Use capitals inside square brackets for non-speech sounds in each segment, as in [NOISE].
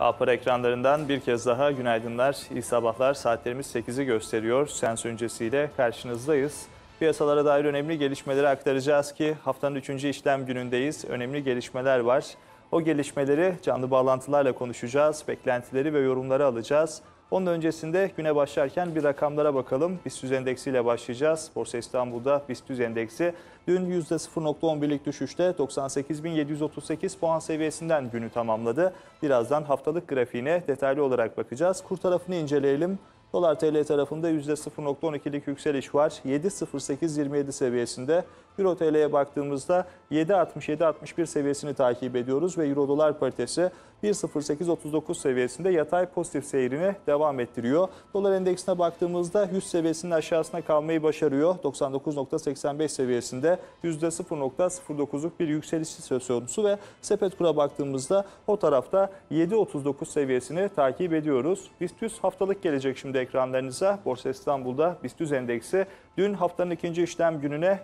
Alpar ekranlarından bir kez daha günaydınlar, iyi sabahlar. Saatlerimiz 8'i gösteriyor. Sens öncesiyle karşınızdayız. Piyasalara dair önemli gelişmeleri aktaracağız ki haftanın 3. işlem günündeyiz. Önemli gelişmeler var. O gelişmeleri canlı bağlantılarla konuşacağız. Beklentileri ve yorumları alacağız. Onun öncesinde güne başlarken bir rakamlara bakalım. BIST endeksiyle başlayacağız. Borsa İstanbul'da BIST endeksi dün %0.11'lik düşüşte 98.738 puan seviyesinden günü tamamladı. Birazdan haftalık grafiğine detaylı olarak bakacağız. Kur tarafını inceleyelim. Dolar TL tarafında %0.12'lik yükseliş var. 7.0827 seviyesinde. Euro TL'ye baktığımızda 7.67-61 seviyesini takip ediyoruz ve Euro dolar paritesi 1.0839 seviyesinde yatay pozitif seyrini devam ettiriyor. Dolar endeksine baktığımızda 100 seviyesinin aşağısına kalmayı başarıyor. 99.85 seviyesinde %0.09'luk bir yükseliş söz konusu ve sepet kura baktığımızda o tarafta 7.39 seviyesini takip ediyoruz. BIST haftalık gelecek şimdi ekranlarınıza. Borsa İstanbul'da BIST endeksi dün haftanın ikinci işlem gününe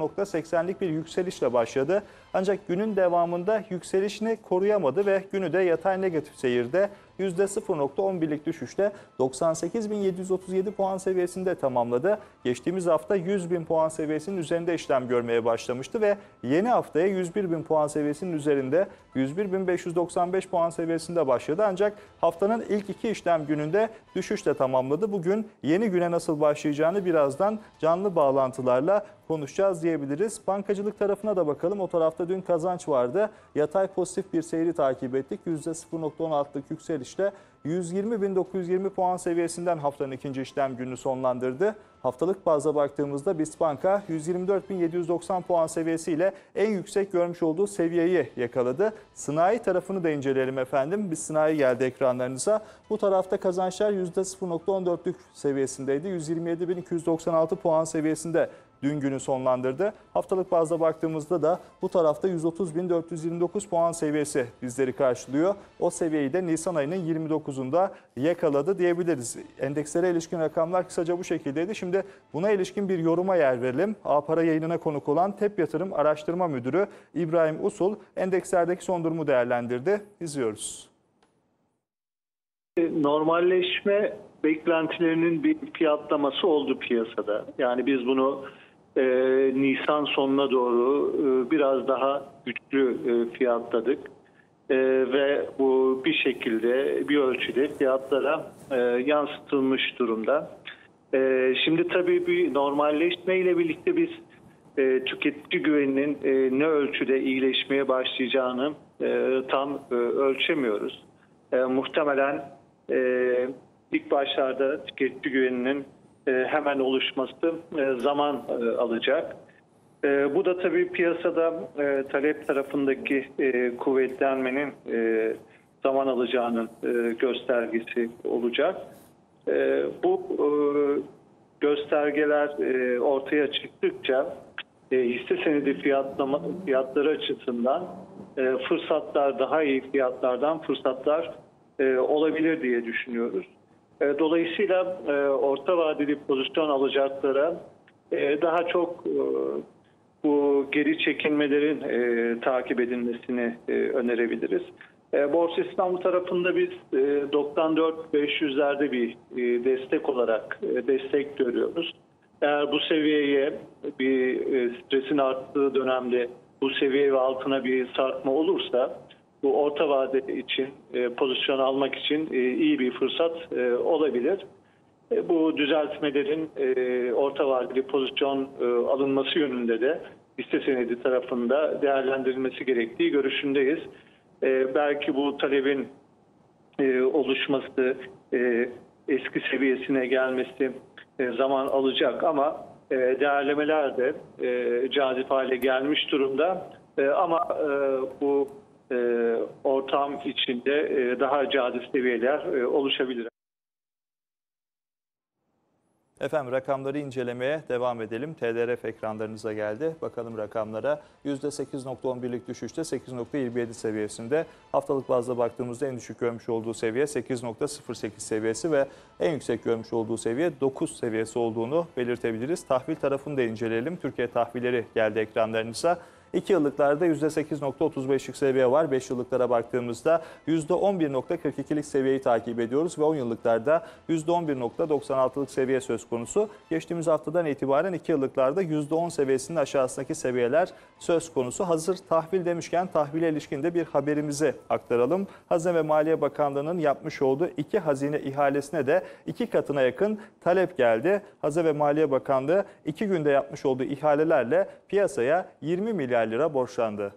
%0.80'lik bir yükselişle başladı. Ancak günün devamında yükselişini koruyamadı ve günü de yatay negatif seyirde %0.11'lik düşüşte 98.737 puan seviyesinde tamamladı. Geçtiğimiz hafta 100.000 puan seviyesinin üzerinde işlem görmeye başlamıştı ve yeni haftaya 101.000 puan seviyesinin üzerinde 101.595 puan seviyesinde başladı. Ancak haftanın ilk iki işlem gününde düşüşle tamamladı. Bugün yeni güne nasıl başlayacağını birazdan canlı bağlantılarla konuşacağız diyebiliriz. Bankacılık tarafına da bakalım. O tarafta dün kazanç vardı. Yatay pozitif bir seyri takip ettik. %0.16'lık yükselişle 120.920 puan seviyesinden haftanın ikinci işlem gününü sonlandırdı. Haftalık bazda baktığımızda BIST Banka 124.790 puan seviyesiyle en yüksek görmüş olduğu seviyeyi yakaladı. Sanayi tarafını da inceleyelim efendim. Biz sanayi geldi ekranlarınıza. Bu tarafta kazançlar %0.14'lük seviyesindeydi. 127.296 puan seviyesinde dün günü sonlandırdı. Haftalık bazda baktığımızda da bu tarafta 130.429 puan seviyesi bizleri karşılıyor. O seviyeyi de Nisan ayının 29'unda yakaladı diyebiliriz. Endekslere ilişkin rakamlar kısaca bu şekildeydi. Şimdi buna ilişkin bir yoruma yer verelim. A Para yayınına konuk olan TEP Yatırım Araştırma Müdürü İbrahim Usul endekslerdeki son durumu değerlendirdi. İzliyoruz. Normalleşme beklentilerinin bir fiyatlaması oldu piyasada. Yani biz bunu e, Nisan sonuna doğru e, biraz daha güçlü e, fiyatladık. E, ve bu bir şekilde bir ölçüde fiyatlara e, yansıtılmış durumda. E, şimdi tabii bir normalleşme ile birlikte biz e, tüketici güveninin e, ne ölçüde iyileşmeye başlayacağını e, tam e, ölçemiyoruz. E, muhtemelen e, ilk başlarda tüketici güveninin hemen oluşması e, zaman e, alacak. Bu da tabii piyasada talep tarafındaki kuvvetlenmenin zaman alacağının göstergesi olacak. Bu göstergeler ortaya çıktıkça hisse senedi fiyatlama, fiyatları açısından fırsatlar daha iyi fiyatlardan fırsatlar olabilir diye düşünüyoruz. E, dolayısıyla e, orta vadeli pozisyon alacaklara e, daha çok bu geri çekilmelerin takip edilmesini önerebiliriz. Borsa İstanbul tarafında biz 94-500'lerde bir destek olarak destek görüyoruz. Eğer bu seviyeye bir stresin arttığı dönemde bu seviye ve altına bir sarkma olursa bu orta vade için e, pozisyon almak için e, iyi bir fırsat e, olabilir. E, bu düzeltmelerin e, orta vadeli pozisyon e, alınması yönünde de hisse senedi tarafında değerlendirilmesi gerektiği görüşündeyiz. E, belki bu talebin e, oluşması, e, eski seviyesine gelmesi e, zaman alacak ama e, değerlemeler de e, cazip hale gelmiş durumda. E, ama e, bu ortam içinde e, daha cazip seviyeler e, oluşabilir. Efendim rakamları incelemeye devam edelim. TDRF ekranlarınıza geldi. Bakalım rakamlara. %8.11'lik düşüşte 8.27 seviyesinde. Haftalık bazda baktığımızda en düşük görmüş olduğu seviye 8.08 seviyesi ve en yüksek görmüş olduğu seviye 9 seviyesi olduğunu belirtebiliriz. Tahvil tarafını da inceleyelim. Türkiye tahvilleri geldi ekranlarınıza. 2 yıllıklarda %8.35'lik seviye var. 5 yıllıklara baktığımızda %11.42'lik seviyeyi takip ediyoruz ve 10 yıllıklarda %11.96'lık seviye söz konusu. Geçtiğimiz haftadan itibaren 2 yıllıklarda %10 seviyesinin aşağısındaki seviyeler söz konusu. Hazır tahvil demişken tahvile ilişkin de bir haberimizi aktaralım. Hazine ve Maliye Bakanlığı'nın yapmış olduğu iki hazine ihalesine de iki katına yakın talep geldi. Hazine ve Maliye Bakanlığı iki günde yapmış olduğu ihalelerle piyasaya 20 milyar lira borçlandı.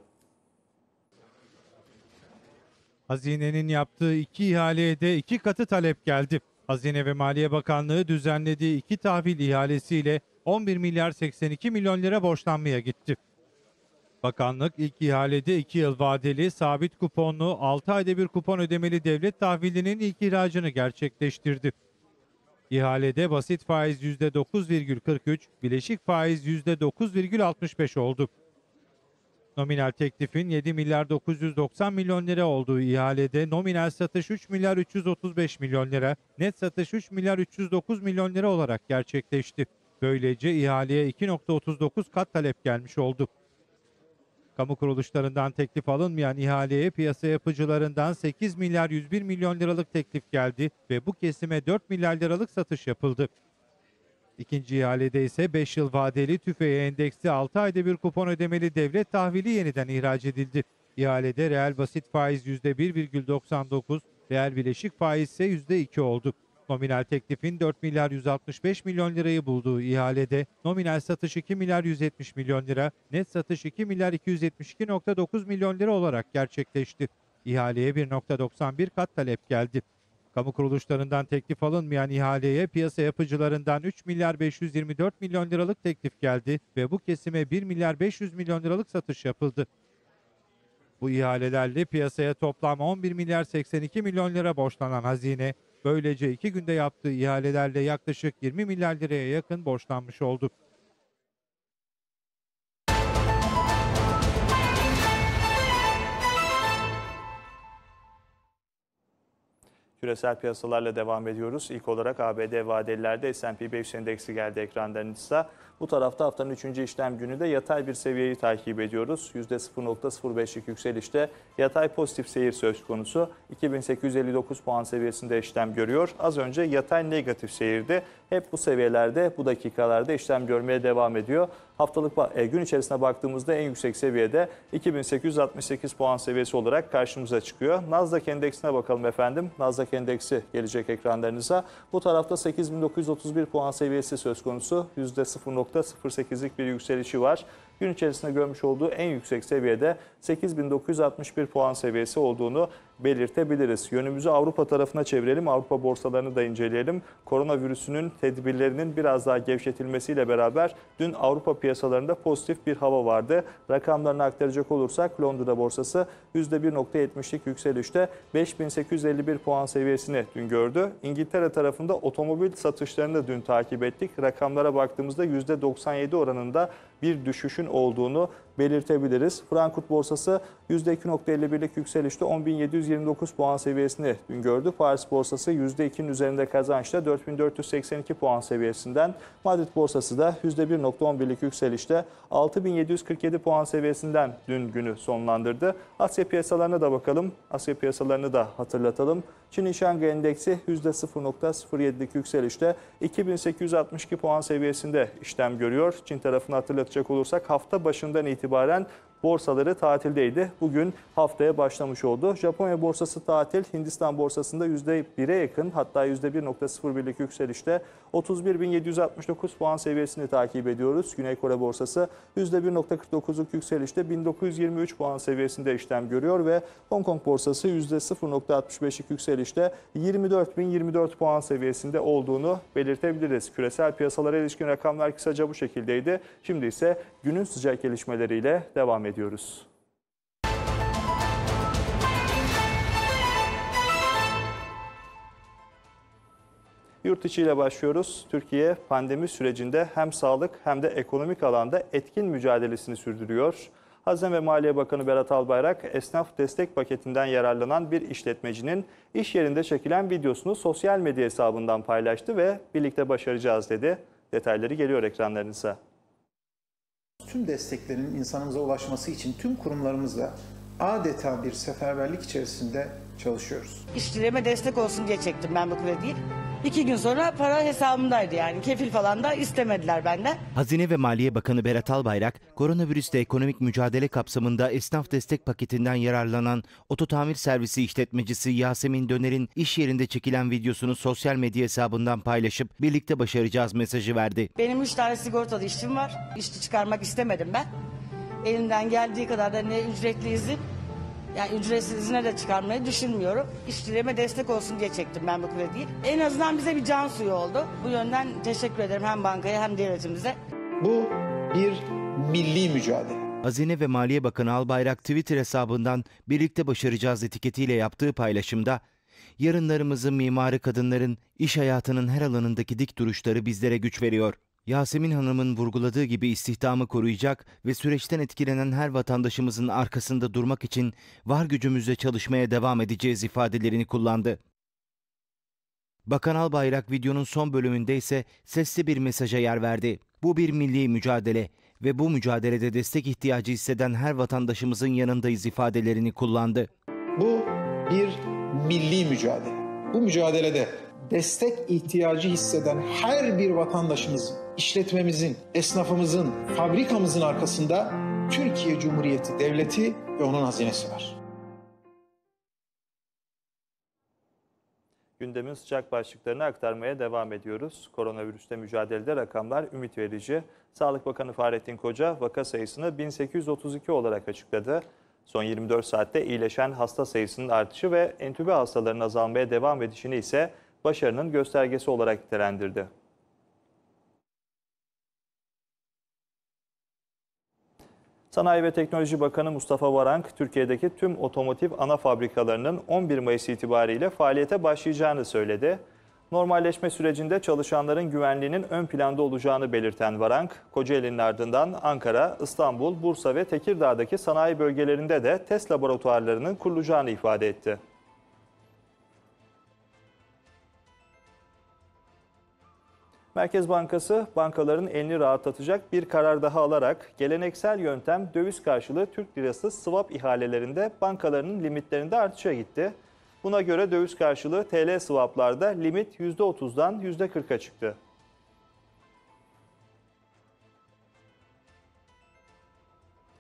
Hazinenin yaptığı iki ihaleye de iki katı talep geldi. Hazine ve Maliye Bakanlığı düzenlediği iki tahvil ihalesiyle 11 milyar 82 milyon lira borçlanmaya gitti. Bakanlık ilk ihalede 2 yıl vadeli, sabit kuponlu, 6 ayda bir kupon ödemeli devlet tahvilinin ilk ihracını gerçekleştirdi. İhalede basit faiz %9,43, bileşik faiz %9,65 oldu. Nominal teklifin 7 milyar 990 milyon lira olduğu ihalede nominal satış 3 milyar 335 milyon lira, net satış 3 milyar 309 milyon lira olarak gerçekleşti. Böylece ihaleye 2.39 kat talep gelmiş oldu. Kamu kuruluşlarından teklif alınmayan ihaleye piyasa yapıcılarından 8 milyar 101 milyon liralık teklif geldi ve bu kesime 4 milyar liralık satış yapıldı. İkinci ihalede ise 5 yıl vadeli tüfeğe endeksli 6 ayda bir kupon ödemeli devlet tahvili yeniden ihraç edildi. İhalede reel basit faiz %1,99, reel bileşik faiz ise %2 oldu. Nominal teklifin 4 milyar 165 milyon lirayı bulduğu ihalede nominal satış 2 milyar 170 milyon lira, net satış 2 milyar 272.9 milyon lira olarak gerçekleşti. İhaleye 1.91 kat talep geldi. Kamu kuruluşlarından teklif alınmayan ihaleye piyasa yapıcılarından 3 milyar 524 milyon liralık teklif geldi ve bu kesime 1 milyar 500 milyon liralık satış yapıldı. Bu ihalelerle piyasaya toplam 11 milyar 82 milyon lira borçlanan hazine, böylece iki günde yaptığı ihalelerle yaklaşık 20 milyar liraya yakın borçlanmış oldu. Küresel piyasalarla devam ediyoruz. İlk olarak ABD vadelilerde S&P 500 endeksi geldi ekranlarınızda. Bu tarafta haftanın 3. işlem günü de yatay bir seviyeyi takip ediyoruz. %0.05'lik yükselişte yatay pozitif seyir söz konusu. 2859 puan seviyesinde işlem görüyor. Az önce yatay negatif seyirdi. Hep bu seviyelerde, bu dakikalarda işlem görmeye devam ediyor. Haftalık e, gün içerisine baktığımızda en yüksek seviyede 2868 puan seviyesi olarak karşımıza çıkıyor. Nasdaq endeksine bakalım efendim. Nasdaq endeksi gelecek ekranlarınıza. Bu tarafta 8931 puan seviyesi söz konusu. %0.08'lik bir yükselişi var. Gün içerisinde görmüş olduğu en yüksek seviyede 8961 puan seviyesi olduğunu belirtebiliriz. Yönümüzü Avrupa tarafına çevirelim. Avrupa borsalarını da inceleyelim. Koronavirüsünün tedbirlerinin biraz daha gevşetilmesiyle beraber dün Avrupa piyasalarında pozitif bir hava vardı. Rakamlarını aktaracak olursak Londra borsası %1.70'lik yükselişte 5851 puan seviyesini dün gördü. İngiltere tarafında otomobil satışlarını da dün takip ettik. Rakamlara baktığımızda %97 oranında bir düşüşün olduğunu belirtebiliriz. Frankfurt borsası %2.51'lik yükselişte 10.729 puan seviyesini dün gördü. Paris borsası %2'nin üzerinde kazançta 4482 puan seviyesinden. Madrid borsası da %1.11'lik yükselişte 6747 puan seviyesinden dün günü sonlandırdı. Asya piyasalarına da bakalım. Asya piyasalarını da hatırlatalım. Çin Şangay Endeksi %0.07'lik yükselişte 2862 puan seviyesinde işlem görüyor. Çin tarafını hatırlatacak olursak hafta başından itibaren itibaren borsaları tatildeydi. Bugün haftaya başlamış oldu. Japonya borsası tatil, Hindistan borsasında %1'e yakın hatta %1.01'lik yükselişte 31.769 puan seviyesini takip ediyoruz. Güney Kore borsası %1.49'luk yükselişte 1923 puan seviyesinde işlem görüyor ve Hong Kong borsası %0.65'lik yükselişte 24.024 puan seviyesinde olduğunu belirtebiliriz. Küresel piyasalara ilişkin rakamlar kısaca bu şekildeydi. Şimdi ise günün sıcak gelişmeleriyle devam ediyoruz. Yurt içi ile başlıyoruz. Türkiye pandemi sürecinde hem sağlık hem de ekonomik alanda etkin mücadelesini sürdürüyor. Hazine ve Maliye Bakanı Berat Albayrak, esnaf destek paketinden yararlanan bir işletmecinin iş yerinde çekilen videosunu sosyal medya hesabından paylaştı ve birlikte başaracağız dedi. Detayları geliyor ekranlarınıza. Tüm desteklerin insanımıza ulaşması için tüm kurumlarımızla adeta bir seferberlik içerisinde çalışıyoruz. İşçilerime destek olsun diye çektim ben bu krediyi. İki gün sonra para hesabımdaydı yani. Kefil falan da istemediler benden. Hazine ve Maliye Bakanı Berat Albayrak, koronavirüsle ekonomik mücadele kapsamında esnaf destek paketinden yararlanan ototamir servisi işletmecisi Yasemin Döner'in iş yerinde çekilen videosunu sosyal medya hesabından paylaşıp birlikte başaracağız mesajı verdi. Benim üç tane sigortalı işçim var. İşçi çıkarmak istemedim ben. Elimden geldiği kadar da ne ücretli izin, yani ücretsiz izine de çıkarmayı düşünmüyorum. İşçilerime destek olsun diye çektim ben bu krediyi. En azından bize bir can suyu oldu. Bu yönden teşekkür ederim hem bankaya hem devletimize. Bu bir milli mücadele. Hazine ve Maliye Bakanı Albayrak Twitter hesabından birlikte başaracağız etiketiyle yaptığı paylaşımda yarınlarımızı mimarı kadınların iş hayatının her alanındaki dik duruşları bizlere güç veriyor. Yasemin Hanım'ın vurguladığı gibi istihdamı koruyacak ve süreçten etkilenen her vatandaşımızın arkasında durmak için var gücümüzle çalışmaya devam edeceğiz ifadelerini kullandı. Bakan Albayrak videonun son bölümünde ise sesli bir mesaja yer verdi. Bu bir milli mücadele ve bu mücadelede destek ihtiyacı hisseden her vatandaşımızın yanındayız ifadelerini kullandı. Bu bir milli mücadele. Bu mücadelede destek ihtiyacı hisseden her bir vatandaşımızın, işletmemizin, esnafımızın, fabrikamızın arkasında Türkiye Cumhuriyeti Devleti ve onun hazinesi var. Gündemin sıcak başlıklarını aktarmaya devam ediyoruz. Koronavirüste mücadelede rakamlar ümit verici. Sağlık Bakanı Fahrettin Koca vaka sayısını 1832 olarak açıkladı. Son 24 saatte iyileşen hasta sayısının artışı ve entübe hastaların azalmaya devam edişini ise başarının göstergesi olarak nitelendirdi. Sanayi ve Teknoloji Bakanı Mustafa Varank, Türkiye'deki tüm otomotiv ana fabrikalarının 11 Mayıs itibariyle faaliyete başlayacağını söyledi. Normalleşme sürecinde çalışanların güvenliğinin ön planda olacağını belirten Varank, Kocaeli'nin ardından Ankara, İstanbul, Bursa ve Tekirdağ'daki sanayi bölgelerinde de test laboratuvarlarının kurulacağını ifade etti. Merkez Bankası bankaların elini rahatlatacak bir karar daha alarak geleneksel yöntem döviz karşılığı Türk lirası swap ihalelerinde bankalarının limitlerinde artışa gitti. Buna göre döviz karşılığı TL swaplarda limit %30'dan %40'a çıktı.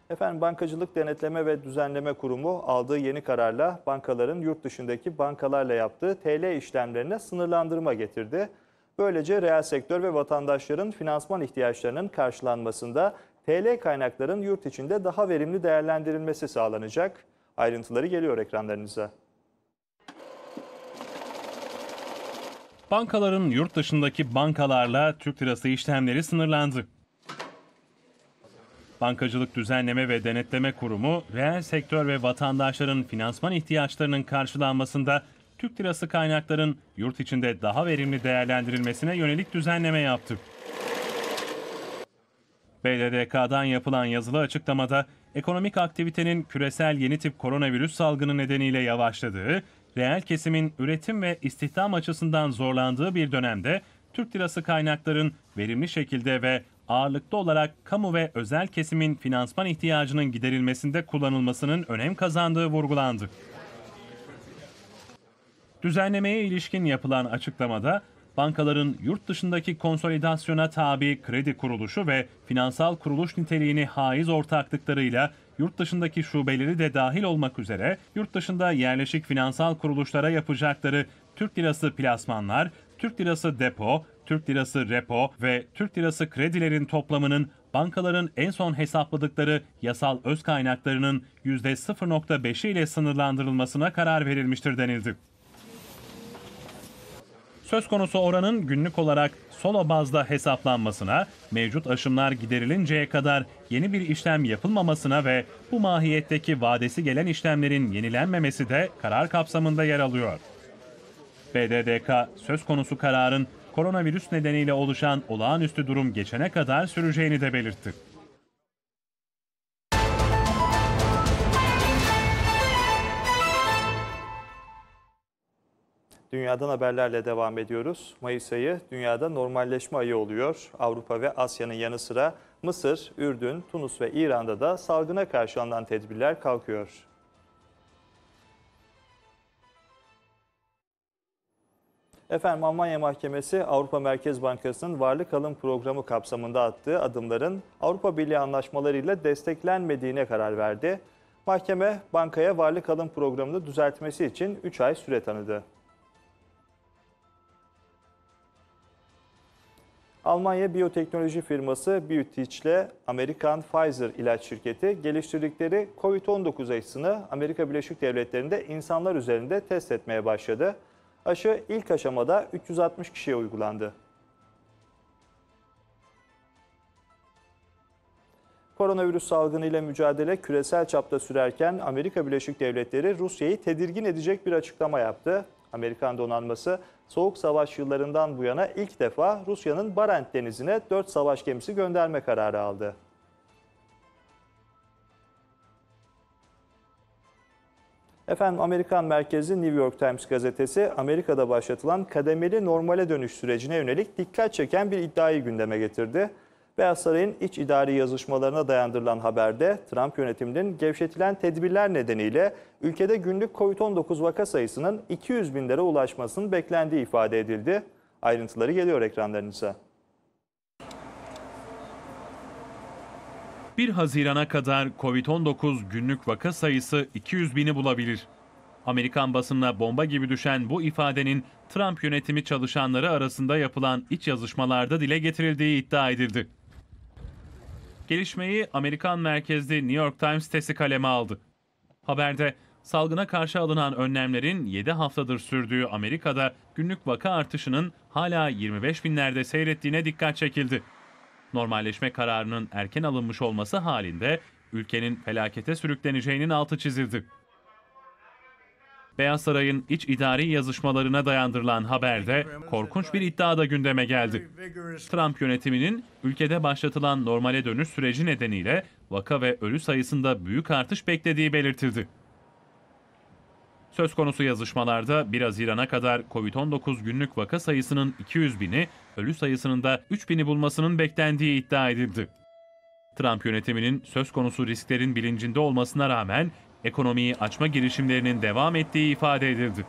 Efendim Bankacılık Denetleme ve Düzenleme Kurumu aldığı yeni kararla bankaların yurt dışındaki bankalarla yaptığı TL işlemlerine sınırlandırma getirdi. Böylece reel sektör ve vatandaşların finansman ihtiyaçlarının karşılanmasında TL kaynakların yurt içinde daha verimli değerlendirilmesi sağlanacak. Ayrıntıları geliyor ekranlarınıza. Bankaların yurt dışındaki bankalarla Türk lirası işlemleri sınırlandı. Bankacılık Düzenleme ve Denetleme Kurumu, reel sektör ve vatandaşların finansman ihtiyaçlarının karşılanmasında Türk lirası kaynakların yurt içinde daha verimli değerlendirilmesine yönelik düzenleme yaptı. BDDK'dan yapılan yazılı açıklamada ekonomik aktivitenin küresel yeni tip koronavirüs salgını nedeniyle yavaşladığı, reel kesimin üretim ve istihdam açısından zorlandığı bir dönemde Türk lirası kaynakların verimli şekilde ve ağırlıklı olarak kamu ve özel kesimin finansman ihtiyacının giderilmesinde kullanılmasının önem kazandığı vurgulandı. Düzenlemeye ilişkin yapılan açıklamada bankaların yurt dışındaki konsolidasyona tabi kredi kuruluşu ve finansal kuruluş niteliğini haiz ortaklıklarıyla yurt dışındaki şubeleri de dahil olmak üzere yurt dışında yerleşik finansal kuruluşlara yapacakları Türk lirası plasmanlar, Türk lirası depo, Türk lirası repo ve Türk lirası kredilerin toplamının bankaların en son hesapladıkları yasal öz kaynaklarının %0.5'i ile sınırlandırılmasına karar verilmiştir denildi. Söz konusu oranın günlük olarak solo bazda hesaplanmasına, mevcut aşımlar giderilinceye kadar yeni bir işlem yapılmamasına ve bu mahiyetteki vadesi gelen işlemlerin yenilenmemesi de karar kapsamında yer alıyor. BDDK söz konusu kararın koronavirüs nedeniyle oluşan olağanüstü durum geçene kadar süreceğini de belirtti. Dünyadan haberlerle devam ediyoruz. Mayıs ayı dünyada normalleşme ayı oluyor. Avrupa ve Asya'nın yanı sıra Mısır, Ürdün, Tunus ve İran'da da salgına karşı alınan tedbirler kalkıyor. Efendim Almanya Mahkemesi Avrupa Merkez Bankası'nın varlık alım programı kapsamında attığı adımların Avrupa Birliği anlaşmalarıyla desteklenmediğine karar verdi. Mahkeme bankaya varlık alım programını düzeltmesi için 3 ay süre tanıdı. Almanya biyoteknoloji firması BioNTech ile Amerikan Pfizer ilaç şirketi geliştirdikleri COVID-19 aşısını Amerika Birleşik Devletleri'nde insanlar üzerinde test etmeye başladı. Aşı ilk aşamada 360 kişiye uygulandı. Koronavirüs salgını ile mücadele küresel çapta sürerken Amerika Birleşik Devletleri Rusya'yı tedirgin edecek bir açıklama yaptı. Amerikan donanması Soğuk Savaş yıllarından bu yana ilk defa Rusya'nın Barent Denizi'ne 4 savaş gemisi gönderme kararı aldı. Efendim Amerikan merkezi New York Times gazetesi Amerika'da başlatılan kademeli normale dönüş sürecine yönelik dikkat çeken bir iddiayı gündeme getirdi. Beyaz Saray'ın iç idari yazışmalarına dayandırılan haberde Trump yönetiminin gevşetilen tedbirler nedeniyle ülkede günlük COVID-19 vaka sayısının 200 binlere ulaşmasının beklendiği ifade edildi. Ayrıntıları geliyor ekranlarınıza. 1 Haziran'a kadar Covid-19 günlük vaka sayısı 200 bini bulabilir. Amerikan basınına bomba gibi düşen bu ifadenin Trump yönetimi çalışanları arasında yapılan iç yazışmalarda dile getirildiği iddia edildi. Gelişmeyi Amerikan merkezli New York Times sitesi kaleme aldı. Haberde salgına karşı alınan önlemlerin 7 haftadır sürdüğü Amerika'da günlük vaka artışının hala 25 binlerde seyrettiğine dikkat çekildi. Normalleşme kararının erken alınmış olması halinde ülkenin felakete sürükleneceğinin altı çizildi. Beyaz Saray'ın iç idari yazışmalarına dayandırılan haberde korkunç bir iddia da gündeme geldi. Trump yönetiminin ülkede başlatılan normale dönüş süreci nedeniyle vaka ve ölü sayısında büyük artış beklediği belirtildi. Söz konusu yazışmalarda 1 Haziran'a kadar COVID-19 günlük vaka sayısının 200 bini, ölü sayısının da 3 bini bulmasının beklendiği iddia edildi. Trump yönetiminin söz konusu risklerin bilincinde olmasına rağmen ekonomiyi açma girişimlerinin devam ettiği ifade edildi.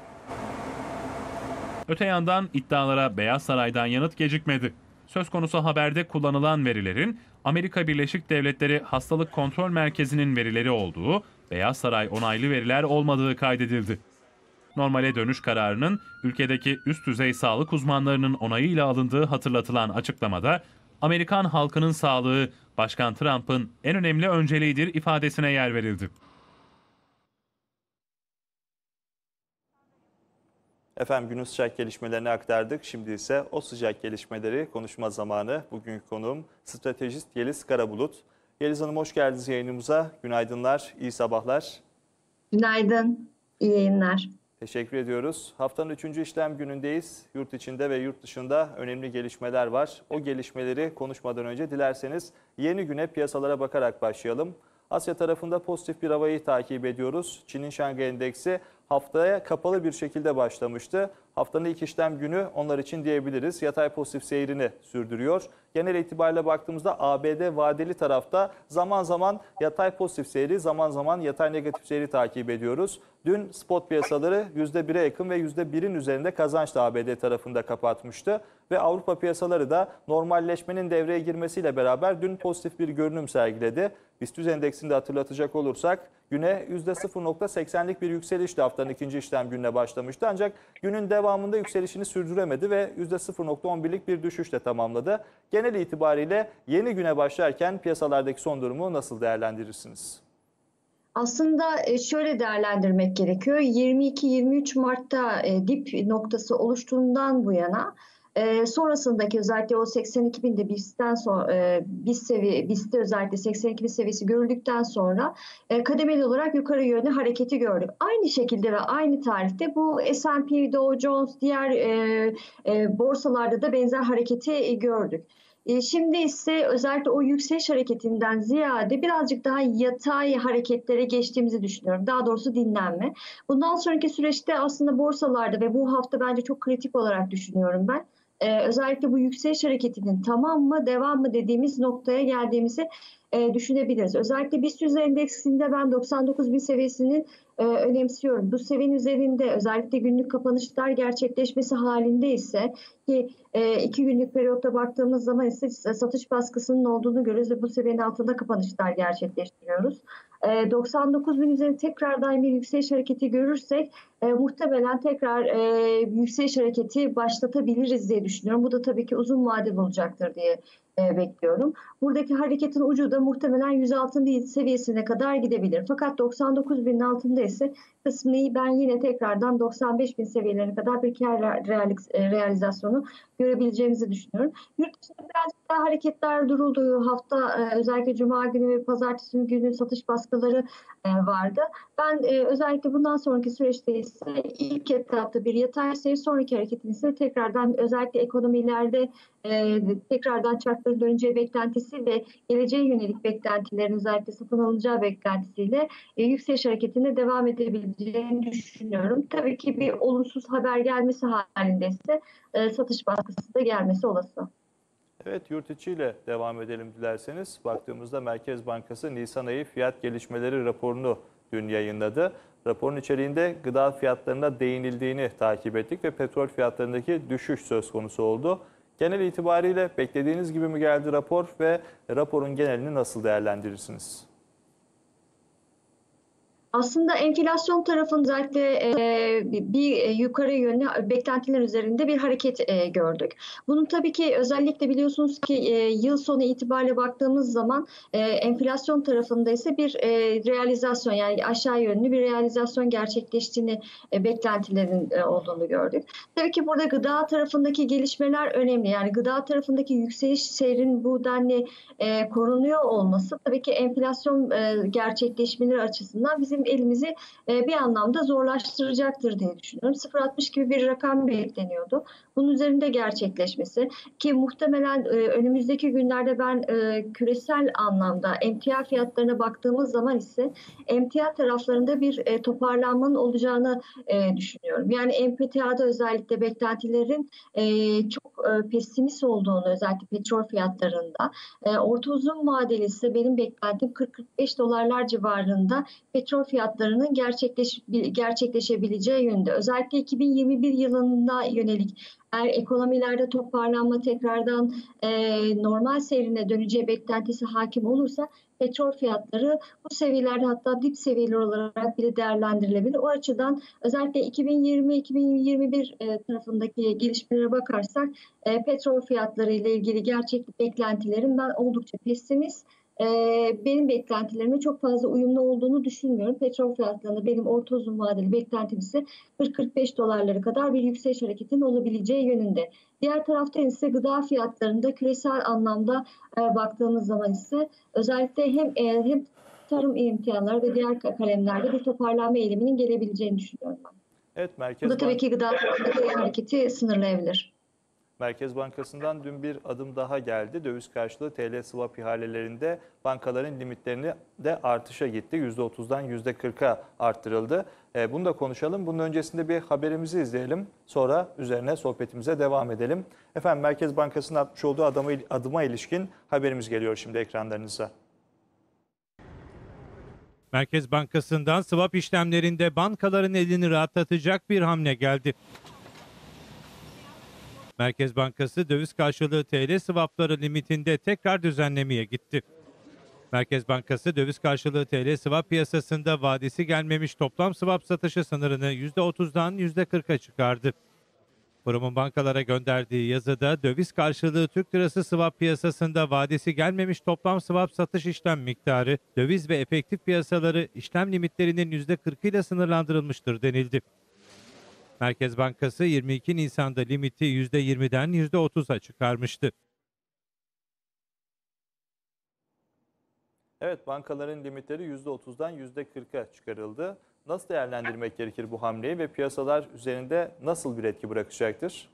Öte yandan iddialara Beyaz Saray'dan yanıt gecikmedi. Söz konusu haberde kullanılan verilerin Amerika Birleşik Devletleri Hastalık Kontrol Merkezi'nin verileri olduğu, Beyaz Saray onaylı veriler olmadığı kaydedildi. Normale dönüş kararının ülkedeki üst düzey sağlık uzmanlarının onayıyla alındığı hatırlatılan açıklamada Amerikan halkının sağlığı Başkan Trump'ın en önemli önceliğidir ifadesine yer verildi. Efendim günün sıcak gelişmelerini aktardık. Şimdi ise o sıcak gelişmeleri konuşma zamanı. Bugünkü konuğum stratejist Yeliz Karabulut. Yeliz Hanım hoş geldiniz yayınımıza. Günaydınlar, iyi sabahlar. Günaydın, iyi yayınlar. Teşekkür ediyoruz. Haftanın üçüncü işlem günündeyiz. Yurt içinde ve yurt dışında önemli gelişmeler var. O gelişmeleri konuşmadan önce dilerseniz yeni güne piyasalara bakarak başlayalım. Asya tarafında pozitif bir havayı takip ediyoruz. Çin'in Şangay Endeksi haftaya kapalı bir şekilde başlamıştı. Haftanın ilk işlem günü onlar için diyebiliriz. Yatay pozitif seyrini sürdürüyor. Genel itibariyle baktığımızda ABD vadeli tarafta zaman zaman yatay pozitif seyri, zaman zaman yatay negatif seyri takip ediyoruz. Dün spot piyasaları %1'e yakın ve %1'in üzerinde kazançla ABD tarafında kapatmıştı. Ve Avrupa piyasaları da normalleşmenin devreye girmesiyle beraber dün pozitif bir görünüm sergiledi. BIST endeksinde hatırlatacak olursak güne %0.80'lik bir yükselişle haftanın ikinci işlem gününe başlamıştı. Ancak günün devamında yükselişini sürdüremedi ve %0.11'lik bir düşüşle tamamladı. Genel itibariyle yeni güne başlarken piyasalardaki son durumu nasıl değerlendirirsiniz? Aslında e, şöyle değerlendirmek gerekiyor. 22-23 Mart'ta e, dip noktası oluştuğundan bu yana e, sonrasındaki özellikle o 82 binde BIST'ten sonra e, BIST seviye BIST'te özellikle 82 bin seviyesi görüldükten sonra e, kademeli olarak yukarı yönlü hareketi gördük. Aynı şekilde ve aynı tarihte bu S&P, Dow Jones, diğer e, e, borsalarda da benzer hareketi gördük. Şimdi ise özellikle o yükseliş hareketinden ziyade birazcık daha yatay hareketlere geçtiğimizi düşünüyorum. Daha doğrusu dinlenme. Bundan sonraki süreçte aslında borsalarda ve bu hafta bence çok kritik olarak düşünüyorum ben. Ee, özellikle bu yükseliş hareketinin tamam mı devam mı dediğimiz noktaya geldiğimizi e, düşünebiliriz. Özellikle BIST endeksinde ben 99 bin seviyesinin e, önemsiyorum. Bu seviyenin üzerinde özellikle günlük kapanışlar gerçekleşmesi halinde ise ki e, iki günlük periyotta baktığımız zaman ise satış baskısının olduğunu görüyoruz ve bu seviyenin altında kapanışlar gerçekleştiriyoruz. E, 99 bin üzerinde tekrardan bir yükseliş hareketi görürsek e, muhtemelen tekrar e, yükseliş hareketi başlatabiliriz diye düşünüyorum. Bu da tabii ki uzun vadeli olacaktır diye e, bekliyorum. Buradaki hareketin ucu da muhtemelen 106 bin seviyesine kadar gidebilir. Fakat 99 binin altında ise kısmı ben yine tekrardan 95 bin seviyelerine kadar bir kar real- e, realizasyonu görebileceğimizi düşünüyorum. Yurt dışında birazcık daha hareketler durulduğu hafta e, özellikle Cuma günü ve Pazartesi günü satış baskıları vardı. Ben özellikle bundan sonraki süreçte ise ilk etapta bir yatay seyir sonraki hareketin ise tekrardan özellikle ekonomilerde tekrardan çarkların döneceği beklentisi ve geleceğe yönelik beklentilerin özellikle satın alınacağı beklentisiyle e, yükseliş hareketine devam edebileceğini düşünüyorum. Tabii ki bir olumsuz haber gelmesi halinde ise e, satış baskısı da gelmesi olası. Evet yurt içiyle devam edelim dilerseniz. Baktığımızda Merkez Bankası Nisan ayı fiyat gelişmeleri raporunu dün yayınladı. Raporun içeriğinde gıda fiyatlarına değinildiğini takip ettik ve petrol fiyatlarındaki düşüş söz konusu oldu. Genel itibariyle beklediğiniz gibi mi geldi rapor ve raporun genelini nasıl değerlendirirsiniz? Aslında enflasyon tarafında özellikle e, bir yukarı yönlü beklentiler üzerinde bir hareket e, gördük. Bunun tabii ki özellikle biliyorsunuz ki e, yıl sonu itibariyle baktığımız zaman e, enflasyon tarafında ise bir e, realizasyon yani aşağı yönlü bir realizasyon gerçekleştiğini e, beklentilerin e, olduğunu gördük. Tabii ki burada gıda tarafındaki gelişmeler önemli. Yani gıda tarafındaki yükseliş seyrin bu denli e, korunuyor olması tabii ki enflasyon e, gerçekleşmeleri açısından bizim elimizi e, bir anlamda zorlaştıracaktır diye düşünüyorum. 0.60 gibi bir rakam bekleniyordu. Bunun üzerinde gerçekleşmesi ki muhtemelen e, önümüzdeki günlerde ben e, küresel anlamda emtia fiyatlarına baktığımız zaman ise emtia taraflarında bir toparlanmanın olacağını düşünüyorum. Yani emtiada özellikle beklentilerin çok e, pesimist olduğunu özellikle petrol fiyatlarında e, orta uzun vadeli ise benim beklentim 40-45 dolarlar civarında petrol fiyatlarının gerçekleş, gerçekleşebileceği yönde. Özellikle 2021 yılına yönelik eğer ekonomilerde toparlanma tekrardan e, normal seyrine döneceği beklentisi hakim olursa petrol fiyatları bu seviyelerde hatta dip seviyeler olarak bile değerlendirilebilir. O açıdan özellikle 2020-2021 e, tarafındaki gelişmelere bakarsak e, petrol fiyatları ile ilgili gerçek beklentilerim ben oldukça pesimist. Ee, benim beklentilerime çok fazla uyumlu olduğunu düşünmüyorum. Petrol fiyatlarında benim orta uzun vadeli beklentim ise 40-45 dolarları kadar bir yükseliş hareketinin olabileceği yönünde. Diğer taraftan ise gıda fiyatlarında küresel anlamda e, baktığımız zaman ise özellikle hem e, hem tarım imkanları ve diğer kalemlerde bir toparlanma eğiliminin gelebileceğini düşünüyorum. Evet Merkez Bu da tabii ki gıda hareketi sınırlayabilir. Merkez Bankası'ndan dün bir adım daha geldi. Döviz karşılığı TL swap ihalelerinde bankaların limitlerini de artışa gitti. %30'dan %40'a arttırıldı. E, bunu da konuşalım. Bunun öncesinde bir haberimizi izleyelim. Sonra üzerine sohbetimize devam edelim. Efendim Merkez Bankası'nın atmış olduğu adıma, adıma ilişkin haberimiz geliyor şimdi ekranlarınıza. Merkez Bankası'ndan swap işlemlerinde bankaların elini rahatlatacak bir hamle geldi. Merkez Bankası döviz karşılığı TL swapları limitinde tekrar düzenlemeye gitti. Merkez Bankası döviz karşılığı TL swap piyasasında vadesi gelmemiş toplam swap satışı sınırını %30'dan %40'a çıkardı. Kurumun bankalara gönderdiği yazıda döviz karşılığı Türk lirası swap piyasasında vadesi gelmemiş toplam swap satış işlem miktarı, döviz ve efektif piyasaları işlem limitlerinin %40 ile sınırlandırılmıştır denildi. Merkez Bankası 22 Nisan'da limiti %20'den %30'a çıkarmıştı. Evet bankaların limitleri %30'dan %40'a çıkarıldı. Nasıl değerlendirmek gerekir bu hamleyi ve piyasalar üzerinde nasıl bir etki bırakacaktır?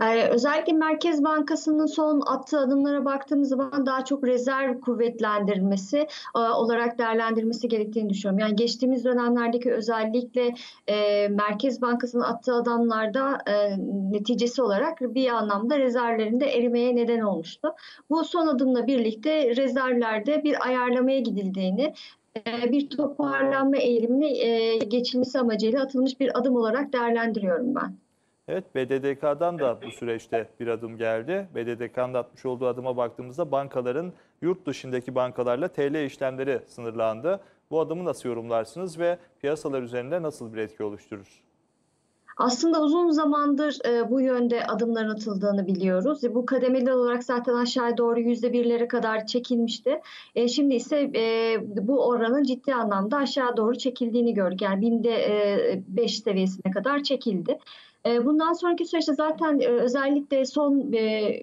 Ee, özellikle Merkez Bankası'nın son attığı adımlara baktığımız zaman daha çok rezerv kuvvetlendirilmesi e, olarak değerlendirilmesi gerektiğini düşünüyorum. Yani geçtiğimiz dönemlerdeki özellikle e, Merkez Bankası'nın attığı adımlarda e, neticesi olarak bir anlamda rezervlerinde erimeye neden olmuştu. Bu son adımla birlikte rezervlerde bir ayarlamaya gidildiğini bir toparlanma eğilimine geçilmesi amacıyla atılmış bir adım olarak değerlendiriyorum ben. Evet, BDDK'dan da bu süreçte bir adım geldi. BDDK'nın atmış olduğu adıma baktığımızda bankaların yurt dışındaki bankalarla TL işlemleri sınırlandı. Bu adımı nasıl yorumlarsınız ve piyasalar üzerinde nasıl bir etki oluşturur? Aslında uzun zamandır e, bu yönde adımların atıldığını biliyoruz. E, bu kademeli olarak zaten aşağı doğru yüzde birlere kadar çekilmişti. E, şimdi ise e, bu oranın ciddi anlamda aşağı doğru çekildiğini gördük. Yani binde e, 5 seviyesine kadar çekildi. E, bundan sonraki süreçte zaten e, özellikle son e,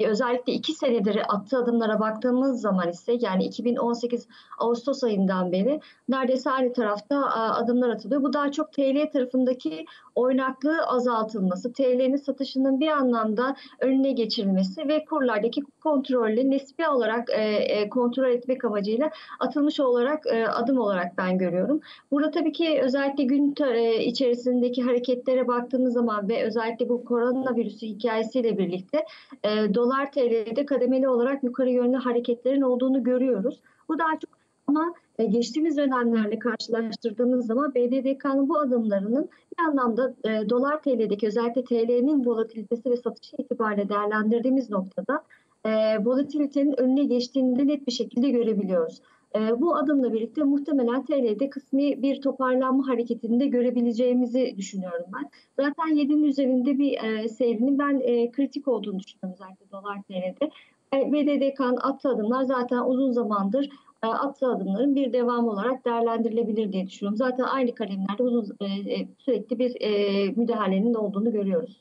özellikle iki senedir attığı adımlara baktığımız zaman ise yani 2018 Ağustos ayından beri neredeyse aynı tarafta adımlar atılıyor. Bu daha çok TL tarafındaki oynaklığı azaltılması, TL'nin satışının bir anlamda önüne geçirilmesi ve kurlardaki kontrolü nispi olarak e, e, kontrol etmek amacıyla atılmış olarak e, adım olarak ben görüyorum. Burada tabii ki özellikle gün e, içerisindeki hareketlere baktığımız zaman ve özellikle bu koronavirüsü hikayesiyle birlikte e, dolar TL'de kademeli olarak yukarı yönlü hareketlerin olduğunu görüyoruz. Bu daha çok ama geçtiğimiz dönemlerle karşılaştırdığımız zaman BDDK'nın bu adımlarının bir anlamda e, dolar TL'deki özellikle TL'nin volatilitesi ve satışı itibariyle değerlendirdiğimiz noktada e, volatilitenin önüne geçtiğini net bir şekilde görebiliyoruz. E, bu adımla birlikte muhtemelen TL'de kısmi bir toparlanma hareketini de görebileceğimizi düşünüyorum ben. Zaten 7'nin üzerinde bir e, seyrinin ben e, kritik olduğunu düşünüyorum özellikle dolar TL'de. E, BDDK'nın attığı adımlar zaten uzun zamandır attığı adımların bir devamı olarak değerlendirilebilir diye düşünüyorum. Zaten aynı kalemlerde uzun e, e, sürekli bir e, müdahalenin olduğunu görüyoruz.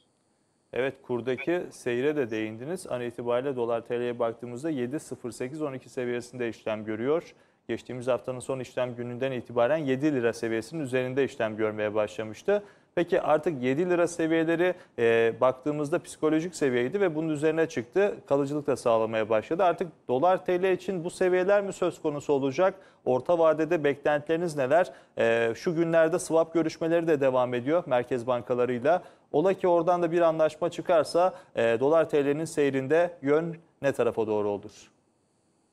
Evet, kurdaki seyre de değindiniz. An itibariyle dolar TL'ye baktığımızda 7.08-12 seviyesinde işlem görüyor. Geçtiğimiz haftanın son işlem gününden itibaren 7 lira seviyesinin üzerinde işlem görmeye başlamıştı. Peki artık 7 lira seviyeleri e, baktığımızda psikolojik seviyeydi ve bunun üzerine çıktı. Kalıcılık da sağlamaya başladı. Artık dolar TL için bu seviyeler mi söz konusu olacak? Orta vadede beklentileriniz neler? E, şu günlerde swap görüşmeleri de devam ediyor merkez bankalarıyla. Ola ki oradan da bir anlaşma çıkarsa e, dolar TL'nin seyrinde yön ne tarafa doğru olur?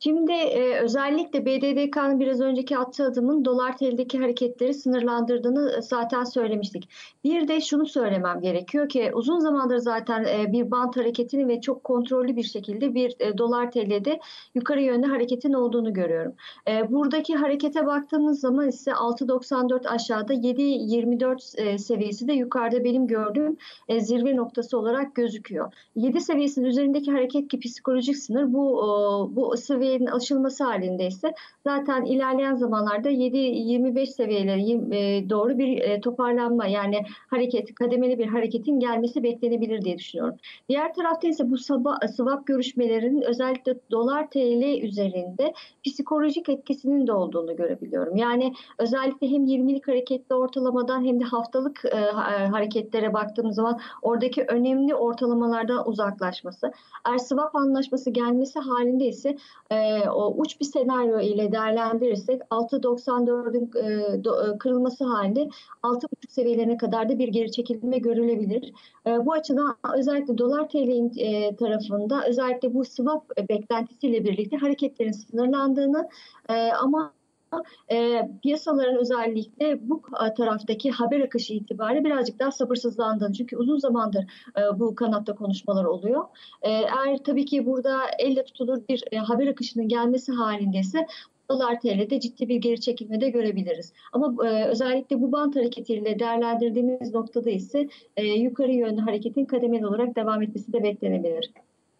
Şimdi e, özellikle BDDK'nın biraz önceki attığı adımın dolar TL'deki hareketleri sınırlandırdığını e, zaten söylemiştik. Bir de şunu söylemem gerekiyor ki uzun zamandır zaten e, bir bant hareketini ve çok kontrollü bir şekilde bir e, dolar TL'de yukarı yönlü hareketin olduğunu görüyorum. E, buradaki harekete baktığımız zaman ise 6.94 aşağıda 7.24 e, seviyesi de yukarıda benim gördüğüm e, zirve noktası olarak gözüküyor. 7 seviyesinin üzerindeki hareket ki psikolojik sınır bu e, bu seviyenin aşılması halinde ise zaten ilerleyen zamanlarda 7-25 seviyeleri e, doğru bir e, toparlanma yani hareket kademeli bir hareketin gelmesi beklenebilir diye düşünüyorum. Diğer tarafta ise bu sabah, swap görüşmelerinin özellikle dolar TL üzerinde psikolojik etkisinin de olduğunu görebiliyorum. Yani özellikle hem 20'lik hareketli ortalamadan hem de haftalık e, hareketlere baktığımız zaman oradaki önemli ortalamalardan uzaklaşması. Eğer swap anlaşması gelmesi halinde ise e, o uç bir senaryo ile değerlendirirsek 6.94'ün e, e, kırılması halinde 6.5 seviyelerine kadar da bir geri çekilme görülebilir. E, bu açıdan özellikle dolar TL e, tarafında özellikle bu swap beklentisiyle birlikte hareketlerin sınırlandığını ama e, piyasaların özellikle bu taraftaki haber akışı itibariyle birazcık daha sabırsızlandığını çünkü uzun zamandır e, bu kanatta konuşmalar oluyor. E, eğer tabii ki burada elle tutulur bir e, haber akışının gelmesi halinde ise dolar TL'de ciddi bir geri çekilme de görebiliriz. Ama e, özellikle bu bant hareketiyle değerlendirdiğimiz noktada ise e, yukarı yönlü hareketin kademeli olarak devam etmesi de beklenebilir.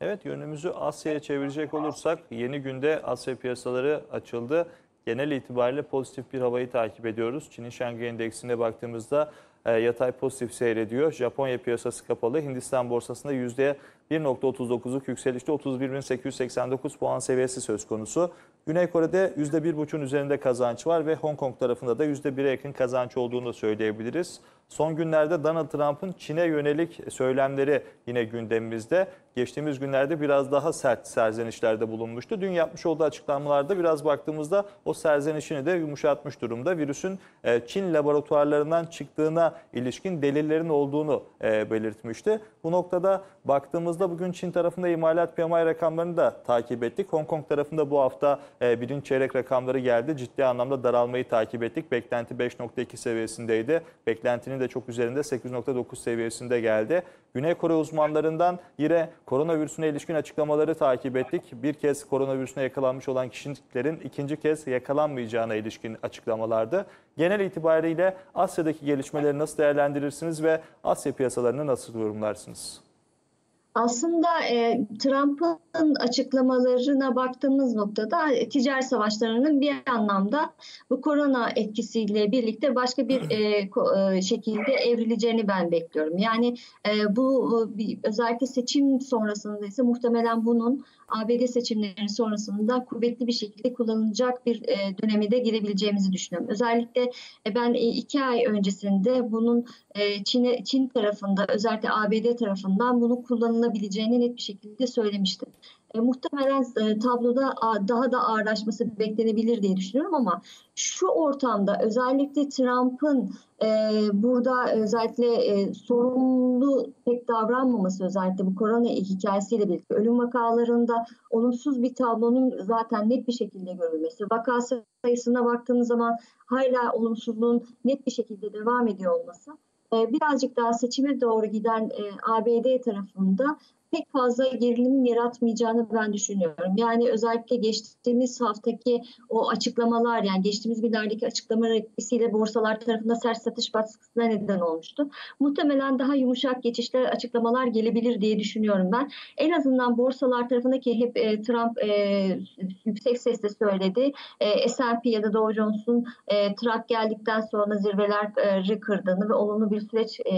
Evet yönümüzü Asya'ya çevirecek olursak yeni günde Asya piyasaları açıldı genel itibariyle pozitif bir havayı takip ediyoruz. Çin'in Şangay Endeksine baktığımızda e, yatay pozitif seyrediyor. Japonya piyasası kapalı. Hindistan borsasında %1.39'luk yükselişte 31.889 puan seviyesi söz konusu. Güney Kore'de %1.5'un üzerinde kazanç var ve Hong Kong tarafında da %1'e yakın kazanç olduğunu söyleyebiliriz. Son günlerde Donald Trump'ın Çin'e yönelik söylemleri yine gündemimizde. Geçtiğimiz günlerde biraz daha sert serzenişlerde bulunmuştu. Dün yapmış olduğu açıklamalarda biraz baktığımızda o serzenişini de yumuşatmış durumda. Virüsün e, Çin laboratuvarlarından çıktığına ilişkin delillerin olduğunu e, belirtmişti. Bu noktada baktığımızda bugün Çin tarafında imalat PMI rakamlarını da takip ettik. Hong Kong tarafında bu hafta e, birinci çeyrek rakamları geldi. Ciddi anlamda daralmayı takip ettik. Beklenti 5.2 seviyesindeydi. Beklentinin de çok üzerinde 8.9 seviyesinde geldi. Güney Kore uzmanlarından yine koronavirüsüne ilişkin açıklamaları takip ettik. Bir kez koronavirüsüne yakalanmış olan kişilerin ikinci kez yakalanmayacağına ilişkin açıklamalardı. Genel itibariyle Asya'daki gelişmeleri nasıl değerlendirirsiniz ve Asya piyasalarını nasıl yorumlarsınız? Aslında e, Trump'ın açıklamalarına baktığımız noktada e, ticaret savaşlarının bir anlamda bu korona etkisiyle birlikte başka bir e, ko, e, şekilde evrileceğini ben bekliyorum. Yani e, bu bir, özellikle seçim sonrasında ise muhtemelen bunun ABD seçimleri sonrasında kuvvetli bir şekilde kullanılacak bir e, döneme de girebileceğimizi düşünüyorum. Özellikle e, ben e, iki ay öncesinde bunun e, Çin, Çin tarafında özellikle ABD tarafından bunu kullanılabileceğini net bir şekilde söylemiştim. E, muhtemelen e, tabloda a, daha da ağırlaşması beklenebilir diye düşünüyorum ama şu ortamda özellikle Trump'ın e, burada özellikle e, sorumlu pek davranmaması özellikle bu korona hikayesiyle birlikte ölüm vakalarında olumsuz bir tablonun zaten net bir şekilde görülmesi. Vaka sayısına baktığımız zaman hala olumsuzluğun net bir şekilde devam ediyor olması e, birazcık daha seçime doğru giden e, ABD tarafında pek fazla gerilim yaratmayacağını ben düşünüyorum. Yani özellikle geçtiğimiz haftaki o açıklamalar yani geçtiğimiz günlerdeki açıklamalar etkisiyle borsalar tarafında sert satış baskısına neden olmuştu. Muhtemelen daha yumuşak geçişler açıklamalar gelebilir diye düşünüyorum ben. En azından borsalar tarafındaki hep e, Trump e, yüksek sesle söyledi. E, S&P ya da Dow Jones'un e, Trump geldikten sonra zirveleri kırdığını ve olumlu bir süreç e,